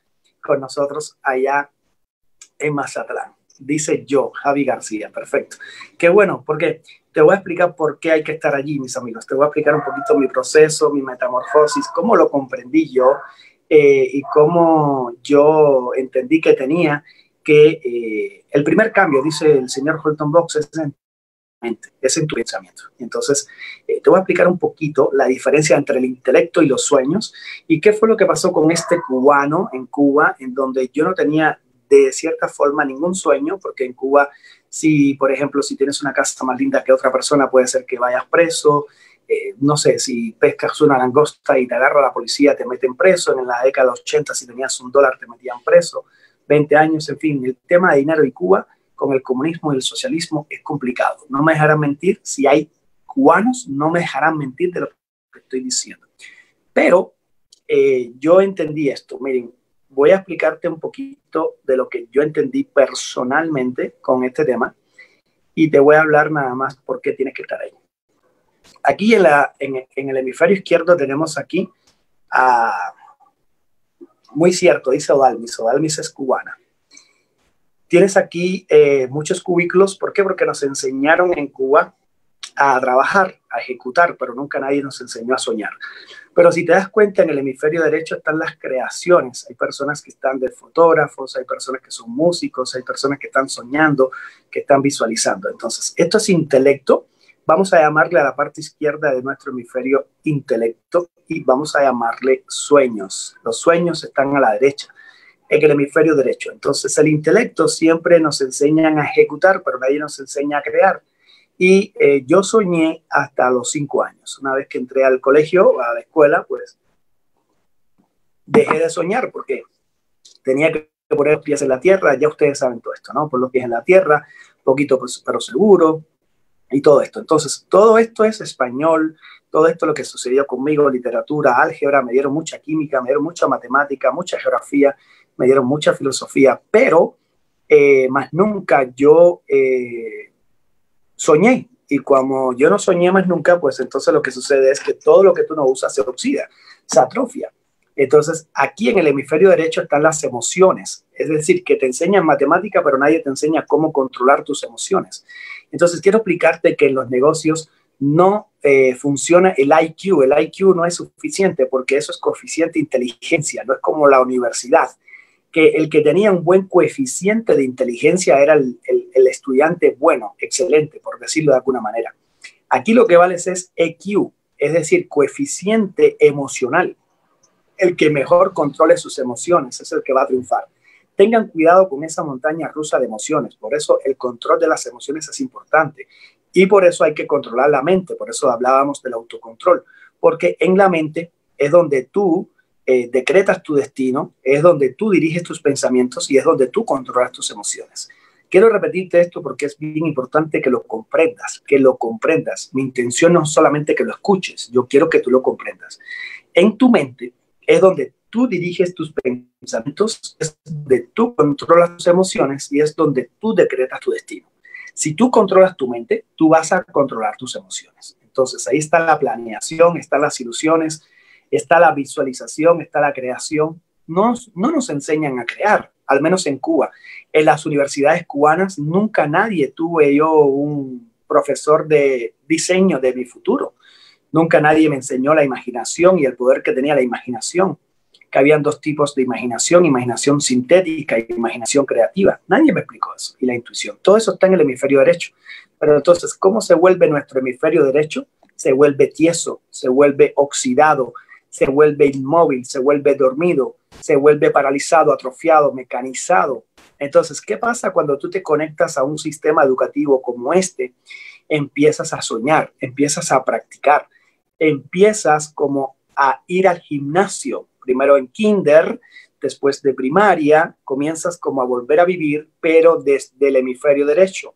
con nosotros allá en Mazatlán. Dice yo, Javi García, perfecto. Qué bueno, porque te voy a explicar por qué hay que estar allí, mis amigos. Te voy a explicar un poquito mi proceso, mi metamorfosis, cómo lo comprendí yo eh, y cómo yo entendí que tenía que eh, el primer cambio, dice el señor Holton Box, es es en tu pensamiento. Entonces, eh, te voy a explicar un poquito la diferencia entre el intelecto y los sueños y qué fue lo que pasó con este cubano en Cuba, en donde yo no tenía de cierta forma ningún sueño, porque en Cuba, si, por ejemplo, si tienes una casa más linda que otra persona, puede ser que vayas preso. Eh, no sé, si pescas una langosta y te agarra la policía, te meten preso. En la década de los 80, si tenías un dólar, te metían preso. 20 años, en fin, el tema de dinero y Cuba con el comunismo y el socialismo es complicado. No me dejarán mentir, si hay cubanos, no me dejarán mentir de lo que estoy diciendo. Pero eh, yo entendí esto, miren, voy a explicarte un poquito de lo que yo entendí personalmente con este tema y te voy a hablar nada más por qué tienes que estar ahí. Aquí en, en, el hemisferio izquierdo tenemos aquí a... Muy cierto, dice Odalmis. Odalmis es cubana. Tienes aquí eh, muchos cubículos. ¿Por qué? Porque nos enseñaron en Cuba a trabajar, a ejecutar, pero nunca nadie nos enseñó a soñar. Pero si te das cuenta, en el hemisferio derecho están las creaciones. Hay personas que están de fotógrafos, hay personas que son músicos, hay personas que están soñando, que están visualizando. Entonces, esto es intelecto. Vamos a llamarle a la parte izquierda de nuestro hemisferio intelecto y vamos a llamarle sueños. Los sueños están a la derecha, en el hemisferio derecho. Entonces, el intelecto siempre nos enseñan a ejecutar, pero nadie nos enseña a crear. Y eh, yo soñé hasta los cinco años. Una vez que entré al colegio, a la escuela, pues dejé de soñar porque tenía que poner los pies en la tierra. Ya ustedes saben todo esto, ¿no? Por los pies en la tierra, poquito pues, pero seguro y todo esto. Entonces, todo esto es español, todo esto lo que sucedió conmigo, literatura, álgebra, me dieron mucha química, me dieron mucha matemática, mucha geografía, me dieron mucha filosofía, pero eh, más nunca yo eh, soñé. Y como yo no soñé más nunca, pues entonces lo que sucede es que todo lo que tú no usas se oxida, se atrofia. Entonces, aquí en el hemisferio derecho están las emociones, es decir, que te enseñan matemática, pero nadie te enseña cómo controlar tus emociones. Entonces, quiero explicarte que en los negocios no eh, funciona el IQ. El IQ no es suficiente porque eso es coeficiente inteligencia, no es como la universidad que el que tenía un buen coeficiente de inteligencia era el, estudiante bueno, excelente, por decirlo de alguna manera. Aquí lo que vale es EQ, es decir, coeficiente emocional. El que mejor controle sus emociones es el que va a triunfar. Tengan cuidado con esa montaña rusa de emociones, por eso el control de las emociones es importante y por eso hay que controlar la mente, por eso hablábamos del autocontrol, porque en la mente es donde tú eh, decretas tu destino, es donde tú diriges tus pensamientos y es donde tú controlas tus emociones. Quiero repetirte esto porque es bien importante que lo comprendas, que lo comprendas. Mi intención no es solamente que lo escuches, yo quiero que tú lo comprendas. En tu mente es donde tú diriges tus pensamientos, es donde tú controlas tus emociones y es donde tú decretas tu destino. Si tú controlas tu mente, tú vas a controlar tus emociones. Entonces ahí está la planeación, están las ilusiones, está la visualización, está la creación. No, no nos enseñan a crear, al menos en Cuba. En las universidades cubanas nunca nadie tuve yo un profesor de diseño de mi futuro. Nunca nadie me enseñó la imaginación y el poder que tenía la imaginación. Que habían dos tipos de imaginación, imaginación sintética y imaginación creativa. Nadie me explicó eso. Y la intuición. Todo eso está en el hemisferio derecho. Pero entonces, ¿cómo se vuelve nuestro hemisferio derecho? Se vuelve tieso, se vuelve oxidado, se vuelve inmóvil, se vuelve dormido, se vuelve paralizado, atrofiado, mecanizado. Entonces, ¿qué pasa cuando tú te conectas a un sistema educativo como este? Empiezas a soñar, empiezas a practicar, empiezas como a ir al gimnasio, primero en kinder, después de primaria, comienzas como a volver a vivir, pero desde el hemisferio derecho,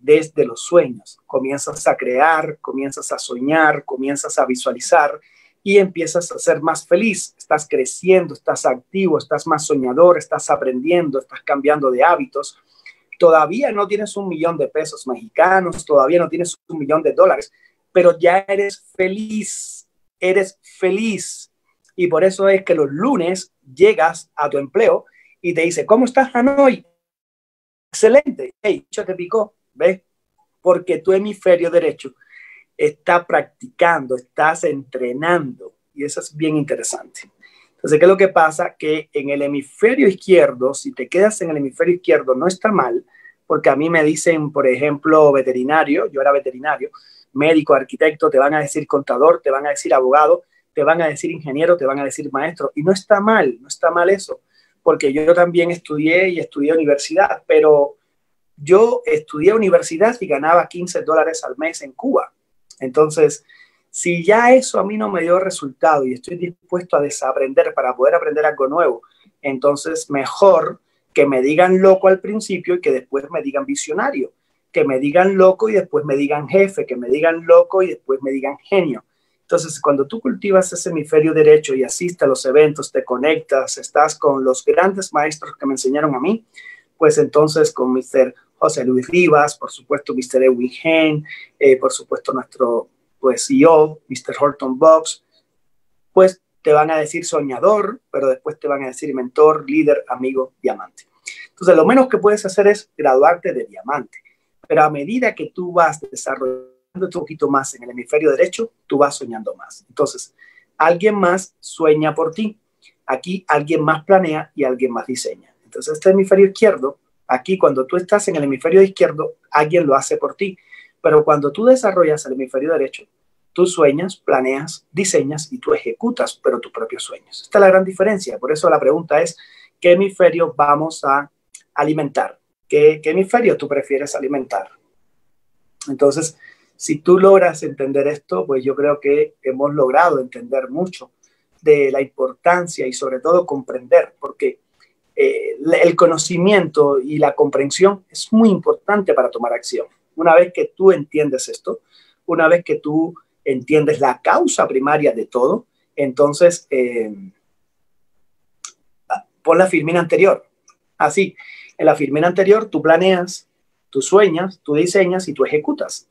desde los sueños. Comienzas a crear, comienzas a soñar, comienzas a visualizar y empiezas a ser más feliz. Estás creciendo, estás activo, estás más soñador, estás aprendiendo, estás cambiando de hábitos. Todavía no tienes un millón de pesos mexicanos, todavía no tienes un millón de dólares, pero ya eres feliz, eres feliz. Y por eso es que los lunes llegas a tu empleo y te dice, ¿cómo estás, Hanoi? Excelente. Hey, yo te picó, ¿ves? Porque tu hemisferio derecho está practicando, estás entrenando. Y eso es bien interesante. Entonces, ¿qué es lo que pasa? Que en el hemisferio izquierdo, si te quedas en el hemisferio izquierdo, no está mal, porque a mí me dicen, por ejemplo, veterinario, yo era veterinario, médico, arquitecto, te van a decir contador, te van a decir abogado, te van a decir ingeniero, te van a decir maestro. Y no está mal, no está mal eso, porque yo también estudié y estudié universidad, pero yo estudié universidad y ganaba 15 dólares al mes en Cuba. Entonces, si ya eso a mí no me dio resultado y estoy dispuesto a desaprender para poder aprender algo nuevo, entonces mejor que me digan loco al principio y que después me digan visionario, que me digan loco y después me digan jefe, que me digan loco y después me digan genio. Entonces, cuando tú cultivas ese hemisferio derecho y asistes a los eventos, te conectas, estás con los grandes maestros que me enseñaron a mí, pues entonces con Mr. José Luis Rivas, por supuesto Mr. Edwin Hain, eh, por supuesto nuestro pues, CEO, Mr. Horton Box, pues te van a decir soñador, pero después te van a decir mentor, líder, amigo, diamante. Entonces, lo menos que puedes hacer es graduarte de diamante, pero a medida que tú vas desarrollando un poquito más en el hemisferio derecho, tú vas soñando más. Entonces, alguien más sueña por ti. Aquí alguien más planea y alguien más diseña. Entonces, este hemisferio izquierdo Aquí, cuando tú estás en el hemisferio izquierdo, alguien lo hace por ti. Pero cuando tú desarrollas el hemisferio derecho, tú sueñas, planeas, diseñas y tú ejecutas, pero tus propios sueños. Esta es la gran diferencia. Por eso la pregunta es, ¿qué hemisferio vamos a alimentar? ¿Qué, hemisferio tú prefieres alimentar? Entonces, si tú logras entender esto, pues yo creo que hemos logrado entender mucho de la importancia y sobre todo comprender, porque eh, el conocimiento y la comprensión es muy importante para tomar acción. Una vez que tú entiendes esto, una vez que tú entiendes la causa primaria de todo, entonces eh, pon la firmina anterior. Así, en la firmina anterior tú planeas, tú sueñas, tú diseñas y tú ejecutas.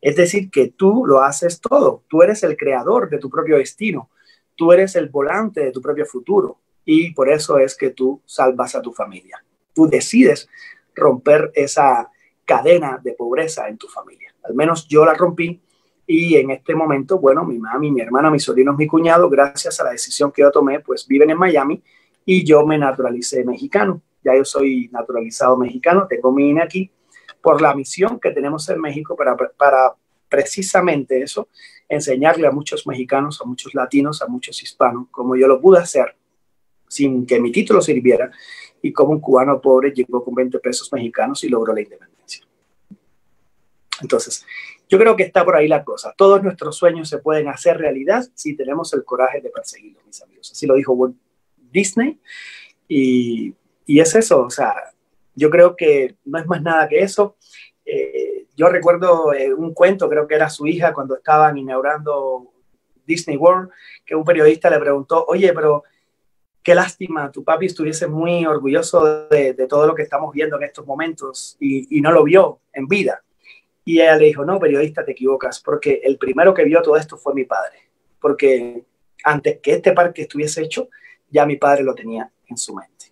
Es decir, que tú lo haces todo. Tú eres el creador de tu propio destino. Tú eres el volante de tu propio futuro y por eso es que tú salvas a tu familia. Tú decides romper esa cadena de pobreza en tu familia. Al menos yo la rompí y en este momento, bueno, mi mami, mi hermana, mis sobrinos, mi cuñado, gracias a la decisión que yo tomé, pues viven en Miami y yo me naturalicé mexicano. Ya yo soy naturalizado mexicano, tengo mi INE aquí por la misión que tenemos en México para, para precisamente eso, enseñarle a muchos mexicanos, a muchos latinos, a muchos hispanos, como yo lo pude hacer sin que mi título sirviera y como un cubano pobre llegó con 20 pesos mexicanos y logró la independencia. Entonces, yo creo que está por ahí la cosa. Todos nuestros sueños se pueden hacer realidad si tenemos el coraje de perseguirlos, mis amigos. Así lo dijo Walt Disney. Y, y es eso, o sea, yo creo que no es más nada que eso. Eh, yo recuerdo eh, un cuento, creo que era su hija cuando estaban inaugurando Disney World, que un periodista le preguntó, oye, pero qué lástima, tu papi estuviese muy orgulloso de, todo lo que estamos viendo en estos momentos y, no lo vio en vida. Y ella le dijo, no, periodista, te equivocas, porque el primero que vio todo esto fue mi padre, porque antes que este parque estuviese hecho, ya mi padre lo tenía en su mente.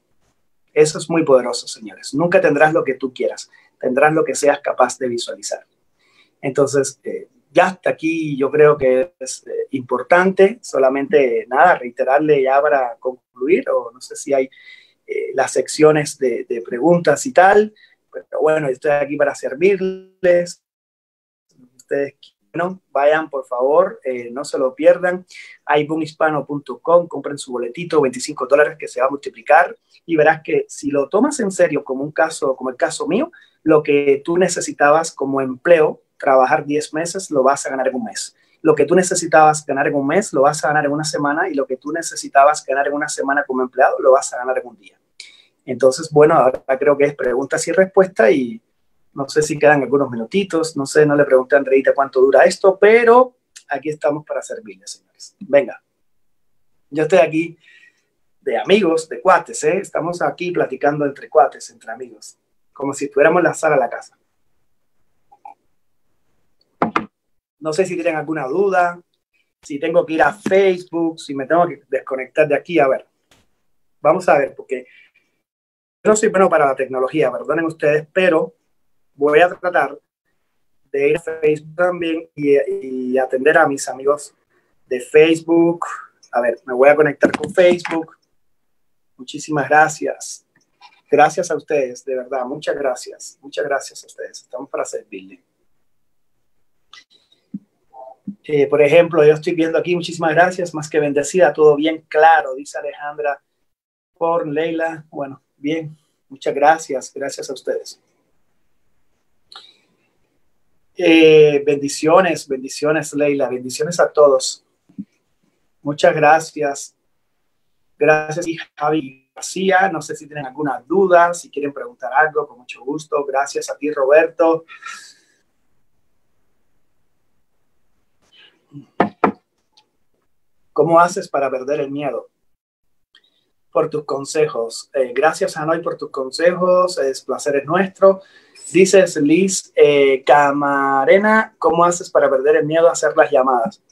Eso es muy poderoso, señores. Nunca tendrás lo que tú quieras, tendrás lo que seas capaz de visualizar. Entonces, eh, ya hasta aquí yo creo que es eh, importante, solamente nada, reiterarle ya para concluir, o no sé si hay eh, las secciones de, preguntas y tal, pero bueno, estoy aquí para servirles. Ustedes bueno, vayan por favor, eh, no se lo pierdan. iBoomhispano.com, compren su boletito, 25 dólares que se va a multiplicar y verás que si lo tomas en serio como un caso, como el caso mío, lo que tú necesitabas como empleo trabajar 10 meses, lo vas a ganar en un mes. Lo que tú necesitabas ganar en un mes, lo vas a ganar en una semana y lo que tú necesitabas ganar en una semana como empleado, lo vas a ganar en un día. Entonces, bueno, ahora creo que es preguntas y respuestas y no sé si quedan algunos minutitos, no sé, no le pregunté a Andreita cuánto dura esto, pero aquí estamos para servirles, señores. Venga, yo estoy aquí de amigos, de cuates, ¿eh? Estamos aquí platicando entre cuates, entre amigos, como si fuéramos la sala de la casa. No sé si tienen alguna duda, si tengo que ir a Facebook, si me tengo que desconectar de aquí. A ver, vamos a ver, porque yo no soy bueno para la tecnología, perdonen ustedes, pero voy a tratar de ir a Facebook también y, atender a mis amigos de Facebook. A ver, me voy a conectar con Facebook. Muchísimas gracias. Gracias a ustedes, de verdad, muchas gracias. Muchas gracias a ustedes. Estamos para servirle. Eh, por ejemplo, yo estoy viendo aquí, muchísimas gracias, más que bendecida, todo bien claro, dice Alejandra por Leila. Bueno, bien, muchas gracias, gracias a ustedes. Eh, bendiciones, bendiciones, Leila, bendiciones a todos. Muchas gracias. Gracias, Javi García. No sé si tienen alguna duda, si quieren preguntar algo, con mucho gusto. Gracias a ti, Roberto. ¿Cómo haces para perder el miedo? Por tus consejos. Eh, gracias, Anoy, por tus consejos. Es placer es nuestro. Dices, Liz eh, Camarena, ¿cómo haces para perder el miedo a hacer las llamadas?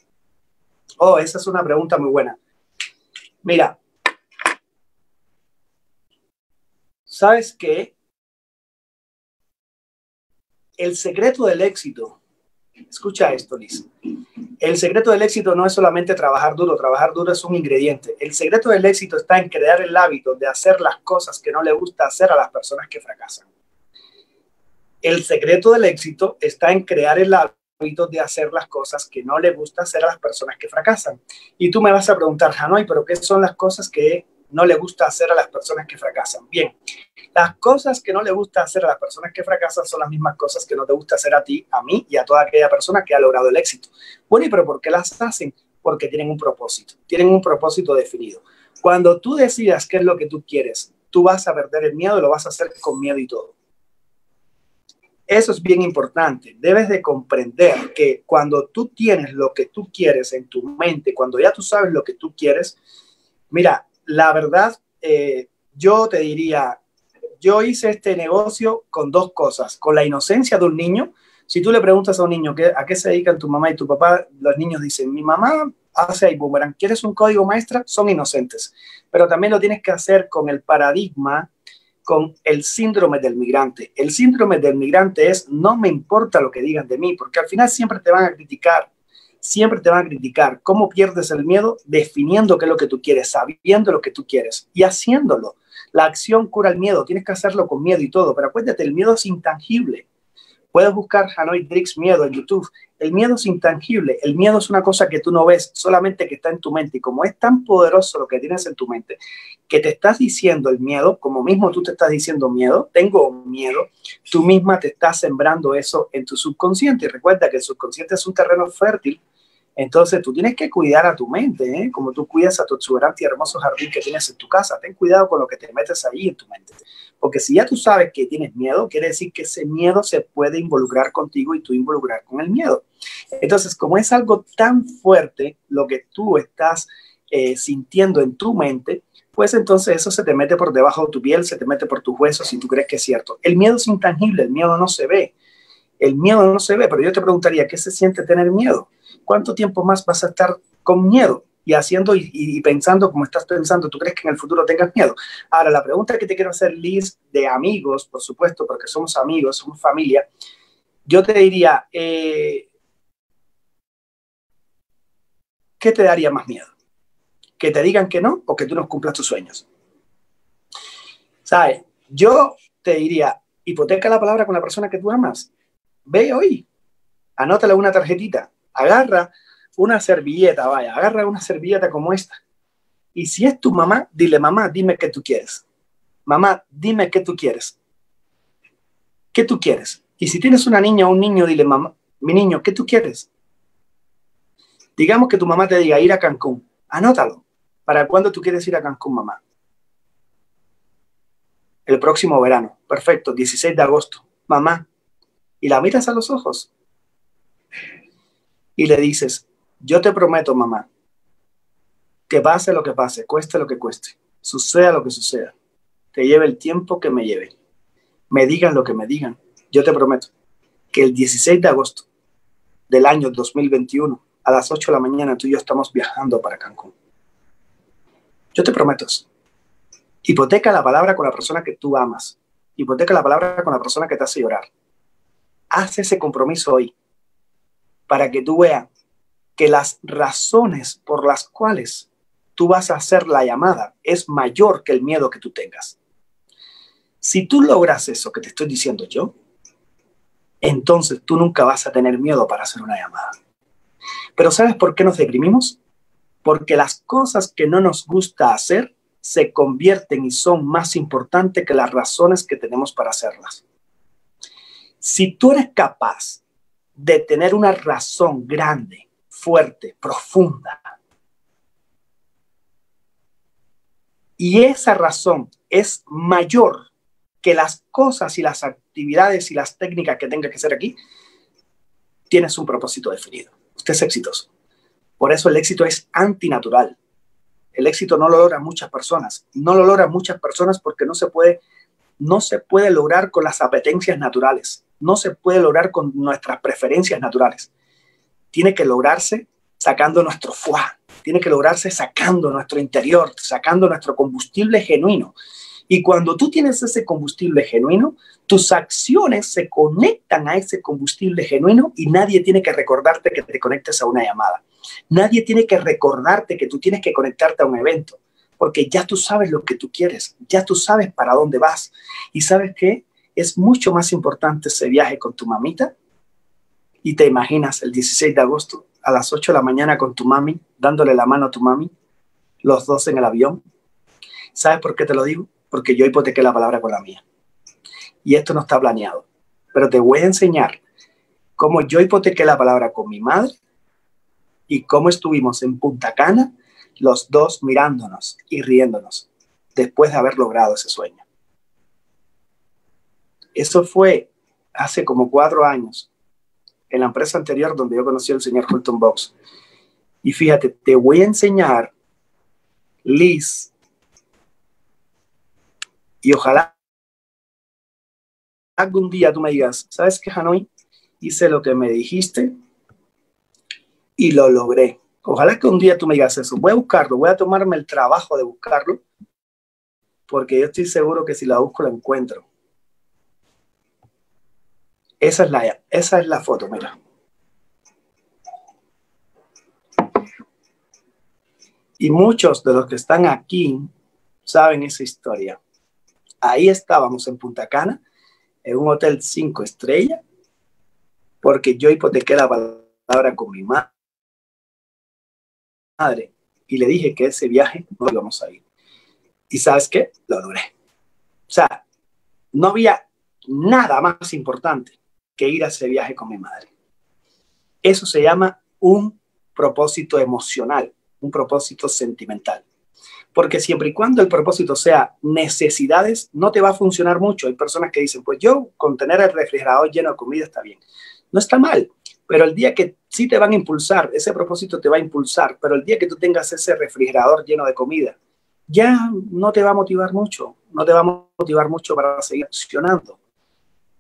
Oh, esa es una pregunta muy buena. Mira, ¿sabes qué? El secreto del éxito, escucha esto, Liz, el secreto del éxito no es solamente trabajar duro, trabajar duro es un ingrediente. El secreto del éxito está en crear el hábito de hacer las cosas que no le gusta hacer a las personas que fracasan. El secreto del éxito está en crear el hábito de hacer las cosas que no le gusta hacer a las personas que fracasan. Y tú me vas a preguntar, Hanoi, pero ¿qué son las cosas que no le gusta hacer a las personas que fracasan? Bien, las cosas que no le gusta hacer a las personas que fracasan son las mismas cosas que no te gusta hacer a ti, a mí y a toda aquella persona que ha logrado el éxito. Bueno, ¿y pero por qué las hacen? Porque tienen un propósito, tienen un propósito definido. Cuando tú decidas qué es lo que tú quieres, tú vas a perder el miedo lo vas a hacer con miedo y todo. Eso es bien importante. Debes de comprender que cuando tú tienes lo que tú quieres en tu mente, cuando ya tú sabes lo que tú quieres, mira, la verdad, eh, yo te diría, yo hice este negocio con dos cosas, con la inocencia de un niño. Si tú le preguntas a un niño a qué se dedican tu mamá y tu papá, los niños dicen, mi mamá hace boomerang, ¿quieres un código maestra? Son inocentes. Pero también lo tienes que hacer con el paradigma, con el síndrome del migrante. El síndrome del migrante es, no me importa lo que digan de mí, porque al final siempre te van a criticar siempre te van a criticar. ¿Cómo pierdes el miedo? Definiendo qué es lo que tú quieres, sabiendo lo que tú quieres y haciéndolo. La acción cura el miedo, tienes que hacerlo con miedo y todo, pero acuérdate, el miedo es intangible. Puedes buscar Hanoi Drix Miedo en YouTube. El miedo es intangible, el miedo es una cosa que tú no ves, solamente que está en tu mente. Y como es tan poderoso lo que tienes en tu mente, que te estás diciendo el miedo, como mismo tú te estás diciendo miedo, tengo miedo, tú misma te estás sembrando eso en tu subconsciente. Y recuerda que el subconsciente es un terreno fértil entonces tú tienes que cuidar a tu mente, ¿eh? como tú cuidas a tu exuberante y hermoso jardín que tienes en tu casa. Ten cuidado con lo que te metes ahí en tu mente. Porque si ya tú sabes que tienes miedo, quiere decir que ese miedo se puede involucrar contigo y tú involucrar con el miedo. Entonces, como es algo tan fuerte lo que tú estás eh, sintiendo en tu mente, pues entonces eso se te mete por debajo de tu piel, se te mete por tus huesos y tú crees que es cierto. El miedo es intangible, el miedo no se ve. El miedo no se ve, pero yo te preguntaría, ¿qué se siente tener miedo? ¿Cuánto tiempo más vas a estar con miedo y haciendo y, pensando como estás pensando? ¿Tú crees que en el futuro tengas miedo? Ahora, la pregunta que te quiero hacer, Liz, de amigos, por supuesto, porque somos amigos, somos familia, yo te diría, eh, ¿qué te daría más miedo? ¿Que te digan que no o que tú no cumplas tus sueños? ¿Sabes? Yo te diría, hipoteca la palabra con la persona que tú amas ve hoy, anótale una tarjetita, agarra una servilleta, vaya, agarra una servilleta como esta. Y si es tu mamá, dile, mamá, dime qué tú quieres. Mamá, dime qué tú quieres. ¿Qué tú quieres? Y si tienes una niña o un niño, dile, mamá, mi niño, ¿qué tú quieres? Digamos que tu mamá te diga ir a Cancún. Anótalo. ¿Para cuándo tú quieres ir a Cancún, mamá? El próximo verano. Perfecto, 16 de agosto. Mamá, y la miras a los ojos y le dices, yo te prometo, mamá, que pase lo que pase, cueste lo que cueste, suceda lo que suceda, te lleve el tiempo que me lleve, me digan lo que me digan, yo te prometo que el 16 de agosto del año 2021, a las 8 de la mañana, tú y yo estamos viajando para Cancún. Yo te prometo eso. Hipoteca la palabra con la persona que tú amas. Hipoteca la palabra con la persona que te hace llorar haz ese compromiso hoy para que tú veas que las razones por las cuales tú vas a hacer la llamada es mayor que el miedo que tú tengas. Si tú logras eso que te estoy diciendo yo, entonces tú nunca vas a tener miedo para hacer una llamada. Pero ¿sabes por qué nos deprimimos? Porque las cosas que no nos gusta hacer se convierten y son más importantes que las razones que tenemos para hacerlas. Si tú eres capaz de tener una razón grande, fuerte, profunda, y esa razón es mayor que las cosas y las actividades y las técnicas que tenga que hacer aquí, tienes un propósito definido. Usted es exitoso. Por eso el éxito es antinatural. El éxito no lo logran muchas personas. No lo logran muchas personas porque no se puede, no se puede lograr con las apetencias naturales no se puede lograr con nuestras preferencias naturales. Tiene que lograrse sacando nuestro fuá, tiene que lograrse sacando nuestro interior, sacando nuestro combustible genuino. Y cuando tú tienes ese combustible genuino, tus acciones se conectan a ese combustible genuino y nadie tiene que recordarte que te conectes a una llamada. Nadie tiene que recordarte que tú tienes que conectarte a un evento, porque ya tú sabes lo que tú quieres, ya tú sabes para dónde vas. Y sabes qué? es mucho más importante ese viaje con tu mamita y te imaginas el 16 de agosto a las 8 de la mañana con tu mami, dándole la mano a tu mami, los dos en el avión. ¿Sabes por qué te lo digo? Porque yo hipotequé la palabra con la mía. Y esto no está planeado. Pero te voy a enseñar cómo yo hipotequé la palabra con mi madre y cómo estuvimos en Punta Cana los dos mirándonos y riéndonos después de haber logrado ese sueño. Eso fue hace como cuatro años, en la empresa anterior donde yo conocí al señor Hulton Box. Y fíjate, te voy a enseñar, Liz, y ojalá algún día tú me digas, ¿sabes qué, Hanoi? Hice lo que me dijiste y lo logré. Ojalá que un día tú me digas eso. Voy a buscarlo, voy a tomarme el trabajo de buscarlo, porque yo estoy seguro que si la busco la encuentro. Esa es la, esa es la foto, mira. Y muchos de los que están aquí saben esa historia. Ahí estábamos en Punta Cana, en un hotel cinco estrellas, porque yo hipotequé la palabra con mi madre y le dije que ese viaje no íbamos a ir. Y sabes qué? Lo logré. O sea, no había nada más importante que ir a ese viaje con mi madre. Eso se llama un propósito emocional, un propósito sentimental. Porque siempre y cuando el propósito sea necesidades, no te va a funcionar mucho. Hay personas que dicen, pues yo con tener el refrigerador lleno de comida está bien. No está mal, pero el día que sí te van a impulsar, ese propósito te va a impulsar, pero el día que tú tengas ese refrigerador lleno de comida ya no te va a motivar mucho, no te va a motivar mucho para seguir accionando.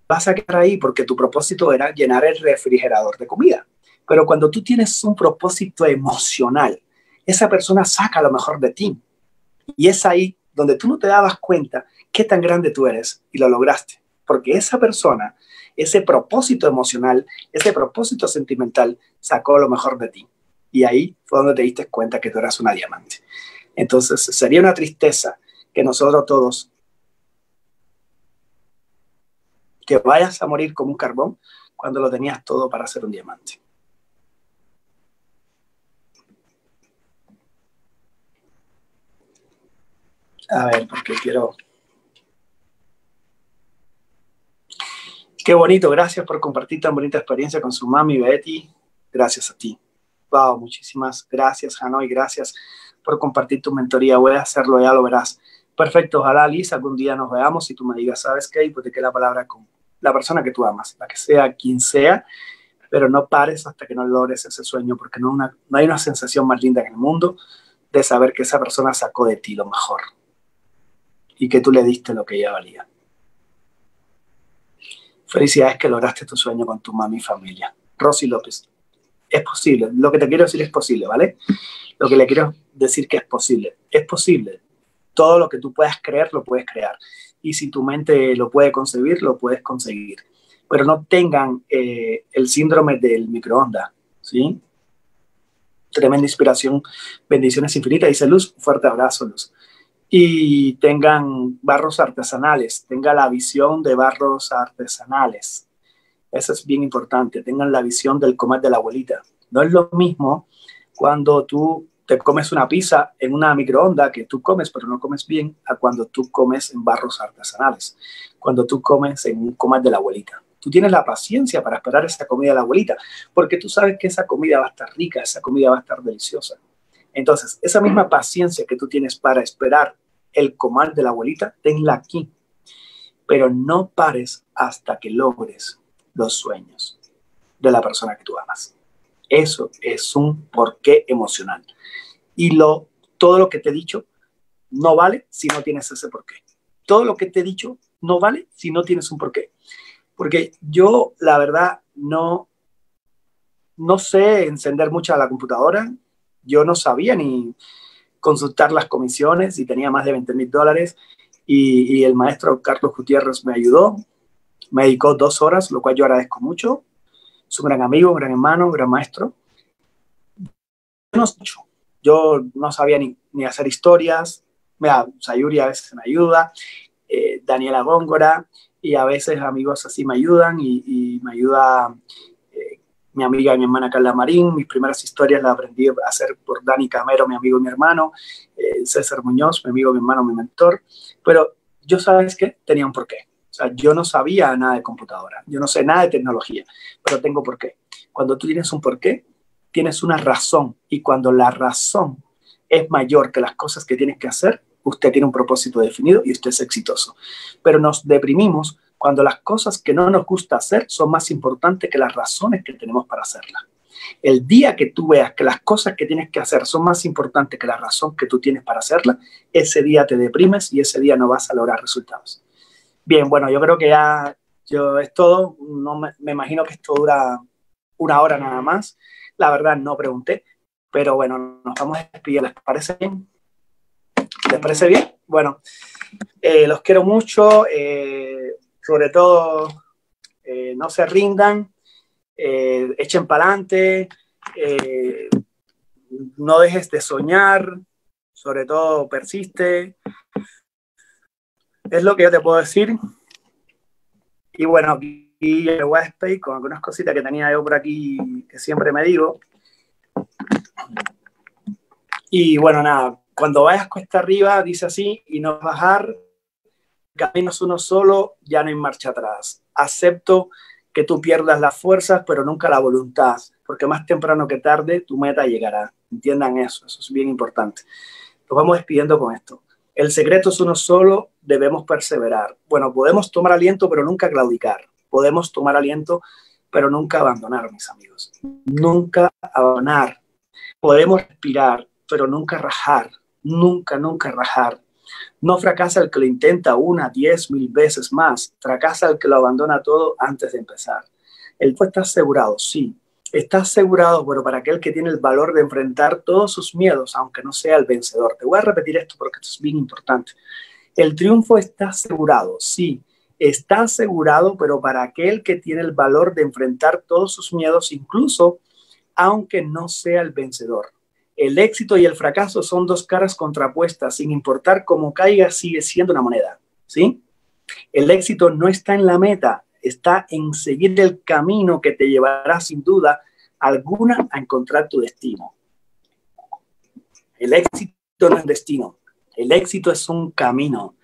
Vas a quedar ahí porque tu propósito era llenar el refrigerador de comida. Pero cuando tú tienes un propósito emocional, esa persona saca lo mejor de ti. Y es ahí donde tú no te dabas cuenta qué tan grande tú eres y lo lograste. Porque esa persona, ese propósito emocional, ese propósito sentimental, sacó lo mejor de ti. Y ahí fue donde te diste cuenta que tú eras una diamante. Entonces, sería una tristeza que nosotros todos, que vayas a morir como un carbón cuando lo tenías todo para ser un diamante. A ver, porque quiero... Qué bonito, gracias por compartir tan bonita experiencia con su mami Betty. Gracias a ti. Wow, muchísimas gracias, Hanoi. Gracias por compartir tu mentoría. Voy a hacerlo, ya lo verás. Perfecto, ojalá Liz, algún día nos veamos y tú me digas, ¿sabes qué? Quede la palabra con la persona que tú amas, la que sea quien sea, pero no pares hasta que no logres ese sueño, porque no, no hay una sensación más linda en el mundo de saber que esa persona sacó de ti lo mejor y que tú le diste lo que ella valía. Felicidades que lograste tu sueño con tu mami y familia. Rosy López. Es posible. Lo que te quiero decir es posible, ¿vale? Lo que le quiero decir que es posible. Es posible. Todo lo que tú puedas creer, lo puedes crear. Y si tu mente lo puede concebir, lo puedes conseguir. Pero no tengan eh, el síndrome del microondas, ¿sí? Tremenda inspiración. Bendiciones infinitas. Dice Luz, fuerte abrazo, Luz y tengan barros artesanales, tengan la visión de barros artesanales. Eso es bien importante, tengan la visión del comer de la abuelita. No es lo mismo cuando tú te comes una pizza en una microonda que tú comes pero no comes bien a cuando tú comes en barros artesanales, cuando tú comes en un comer de la abuelita. Tú tienes la paciencia para esperar esa comida de la abuelita porque tú sabes que esa comida va a estar rica, esa comida va a estar deliciosa. Entonces, esa misma paciencia que tú tienes para esperar el comal de la abuelita, tenla aquí. Pero no pares hasta que logres los sueños de la persona que tú amas. Eso es un porqué emocional. Y lo, todo lo que te he dicho no vale si no tienes ese porqué. Todo lo que te he dicho no vale si no tienes un porqué. Porque yo, la verdad, no, no sé encender mucho la computadora, yo no sabía ni consultar las comisiones y tenía más de 20 mil dólares y, el maestro Carlos Gutiérrez me ayudó, me dedicó dos horas, lo cual yo agradezco mucho. Es un gran amigo, un gran hermano, un gran maestro. Yo no sabía ni, hacer historias, mira, Sayuri a veces me ayuda, eh, Daniela Góngora, y a veces amigos así me ayudan y, y me ayuda mi amiga y mi hermana Carla Marín. Mis primeras historias las aprendí a hacer por Dani Camero, mi amigo y mi hermano, eh, César Muñoz, mi amigo, mi hermano, mi mentor. Pero yo, ¿sabes qué? Tenía un porqué. O sea, yo no sabía nada de computadora, yo no sé nada de tecnología, pero tengo porqué. Cuando tú tienes un porqué, tienes una razón. Y cuando la razón es mayor que las cosas que tienes que hacer, usted tiene un propósito definido y usted es exitoso. Pero nos deprimimos cuando las cosas que no nos gusta hacer son más importantes que las razones que tenemos para hacerlas. El día que tú veas que las cosas que tienes que hacer son más importantes que la razón que tú tienes para hacerlas, ese día te deprimes y ese día no vas a lograr resultados. Bien, bueno, yo creo que ya yo, es todo. No me, imagino que esto dura una hora nada más. La verdad no pregunté, pero bueno, nos vamos a despedir. ¿Les parece bien? ¿Les parece bien? Bueno, eh, los quiero mucho. Eh, sobre todo eh, no se rindan, eh, echen para adelante, eh, no dejes de soñar, sobre todo persiste. Es lo que yo te puedo decir. Y bueno, aquí a despedir con algunas cositas que tenía yo por aquí que siempre me digo. Y bueno, nada, cuando vayas cuesta arriba, dice así, y no bajar, caminos uno solo, ya no hay marcha atrás. Acepto que tú pierdas las fuerzas, pero nunca la voluntad, porque más temprano que tarde tu meta llegará. Entiendan eso, eso es bien importante. Nos vamos despidiendo con esto. El secreto es uno solo, debemos perseverar. Bueno, podemos tomar aliento, pero nunca claudicar. Podemos tomar aliento, pero nunca abandonar, mis amigos. Nunca abandonar. Podemos respirar, pero nunca rajar. nunca, nunca rajar. No fracasa el que lo intenta una, diez, mil veces más. Fracasa el que lo abandona todo antes de empezar. El fue está asegurado, sí. Está asegurado, pero para aquel que tiene el valor de enfrentar todos sus miedos, aunque no sea el vencedor. Te voy a repetir esto porque esto es bien importante. El triunfo está asegurado, sí. Está asegurado, pero para aquel que tiene el valor de enfrentar todos sus miedos, incluso aunque no sea el vencedor. El éxito y el fracaso son dos caras contrapuestas, sin importar cómo caiga, sigue siendo una moneda, ¿sí? El éxito no está en la meta, está en seguir el camino que te llevará sin duda alguna a encontrar tu destino. El éxito no es destino, el éxito es un camino.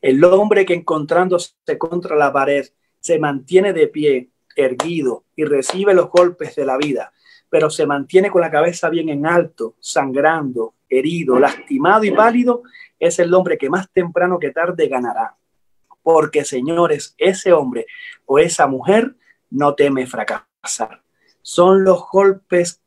El hombre que encontrándose contra la pared se mantiene de pie, erguido y recibe los golpes de la vida pero se mantiene con la cabeza bien en alto, sangrando, herido, lastimado y pálido, es el hombre que más temprano que tarde ganará. Porque, señores, ese hombre o esa mujer no teme fracasar. Son los golpes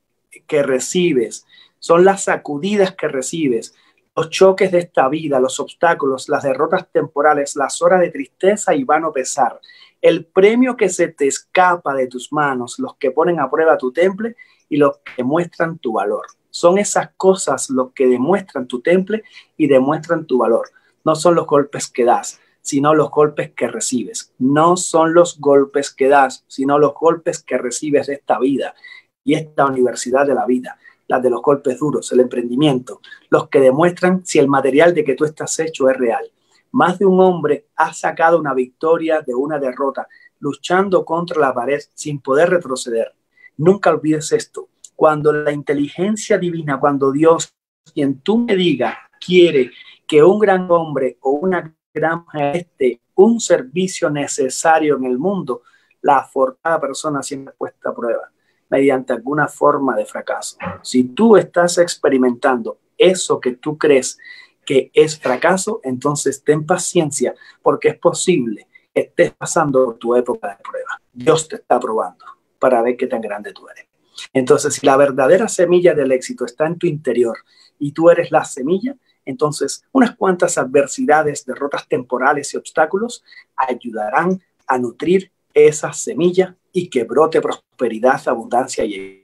que recibes, son las sacudidas que recibes, los choques de esta vida, los obstáculos, las derrotas temporales, las horas de tristeza y vano pesar, el premio que se te escapa de tus manos, los que ponen a prueba tu temple y los que muestran tu valor. Son esas cosas los que demuestran tu temple y demuestran tu valor. No son los golpes que das, sino los golpes que recibes. No son los golpes que das, sino los golpes que recibes de esta vida y esta universidad de la vida las de los golpes duros, el emprendimiento, los que demuestran si el material de que tú estás hecho es real. Más de un hombre ha sacado una victoria de una derrota, luchando contra la pared sin poder retroceder. Nunca olvides esto. Cuando la inteligencia divina, cuando Dios, quien tú me diga, quiere que un gran hombre o una gran esté un servicio necesario en el mundo, la afortunada persona siempre puesta a prueba mediante alguna forma de fracaso. Si tú estás experimentando eso que tú crees que es fracaso, entonces ten paciencia porque es posible que estés pasando tu época de prueba. Dios te está probando para ver qué tan grande tú eres. Entonces, si la verdadera semilla del éxito está en tu interior y tú eres la semilla, entonces unas cuantas adversidades, derrotas temporales y obstáculos ayudarán a nutrir esa semilla y que brote prosperidad, abundancia y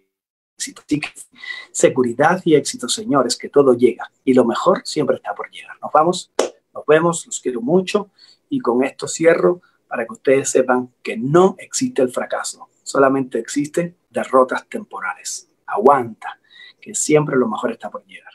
éxito. seguridad y éxito, señores, que todo llega y lo mejor siempre está por llegar. Nos vamos, nos vemos, los quiero mucho y con esto cierro para que ustedes sepan que no existe el fracaso, solamente existen derrotas temporales. Aguanta, que siempre lo mejor está por llegar.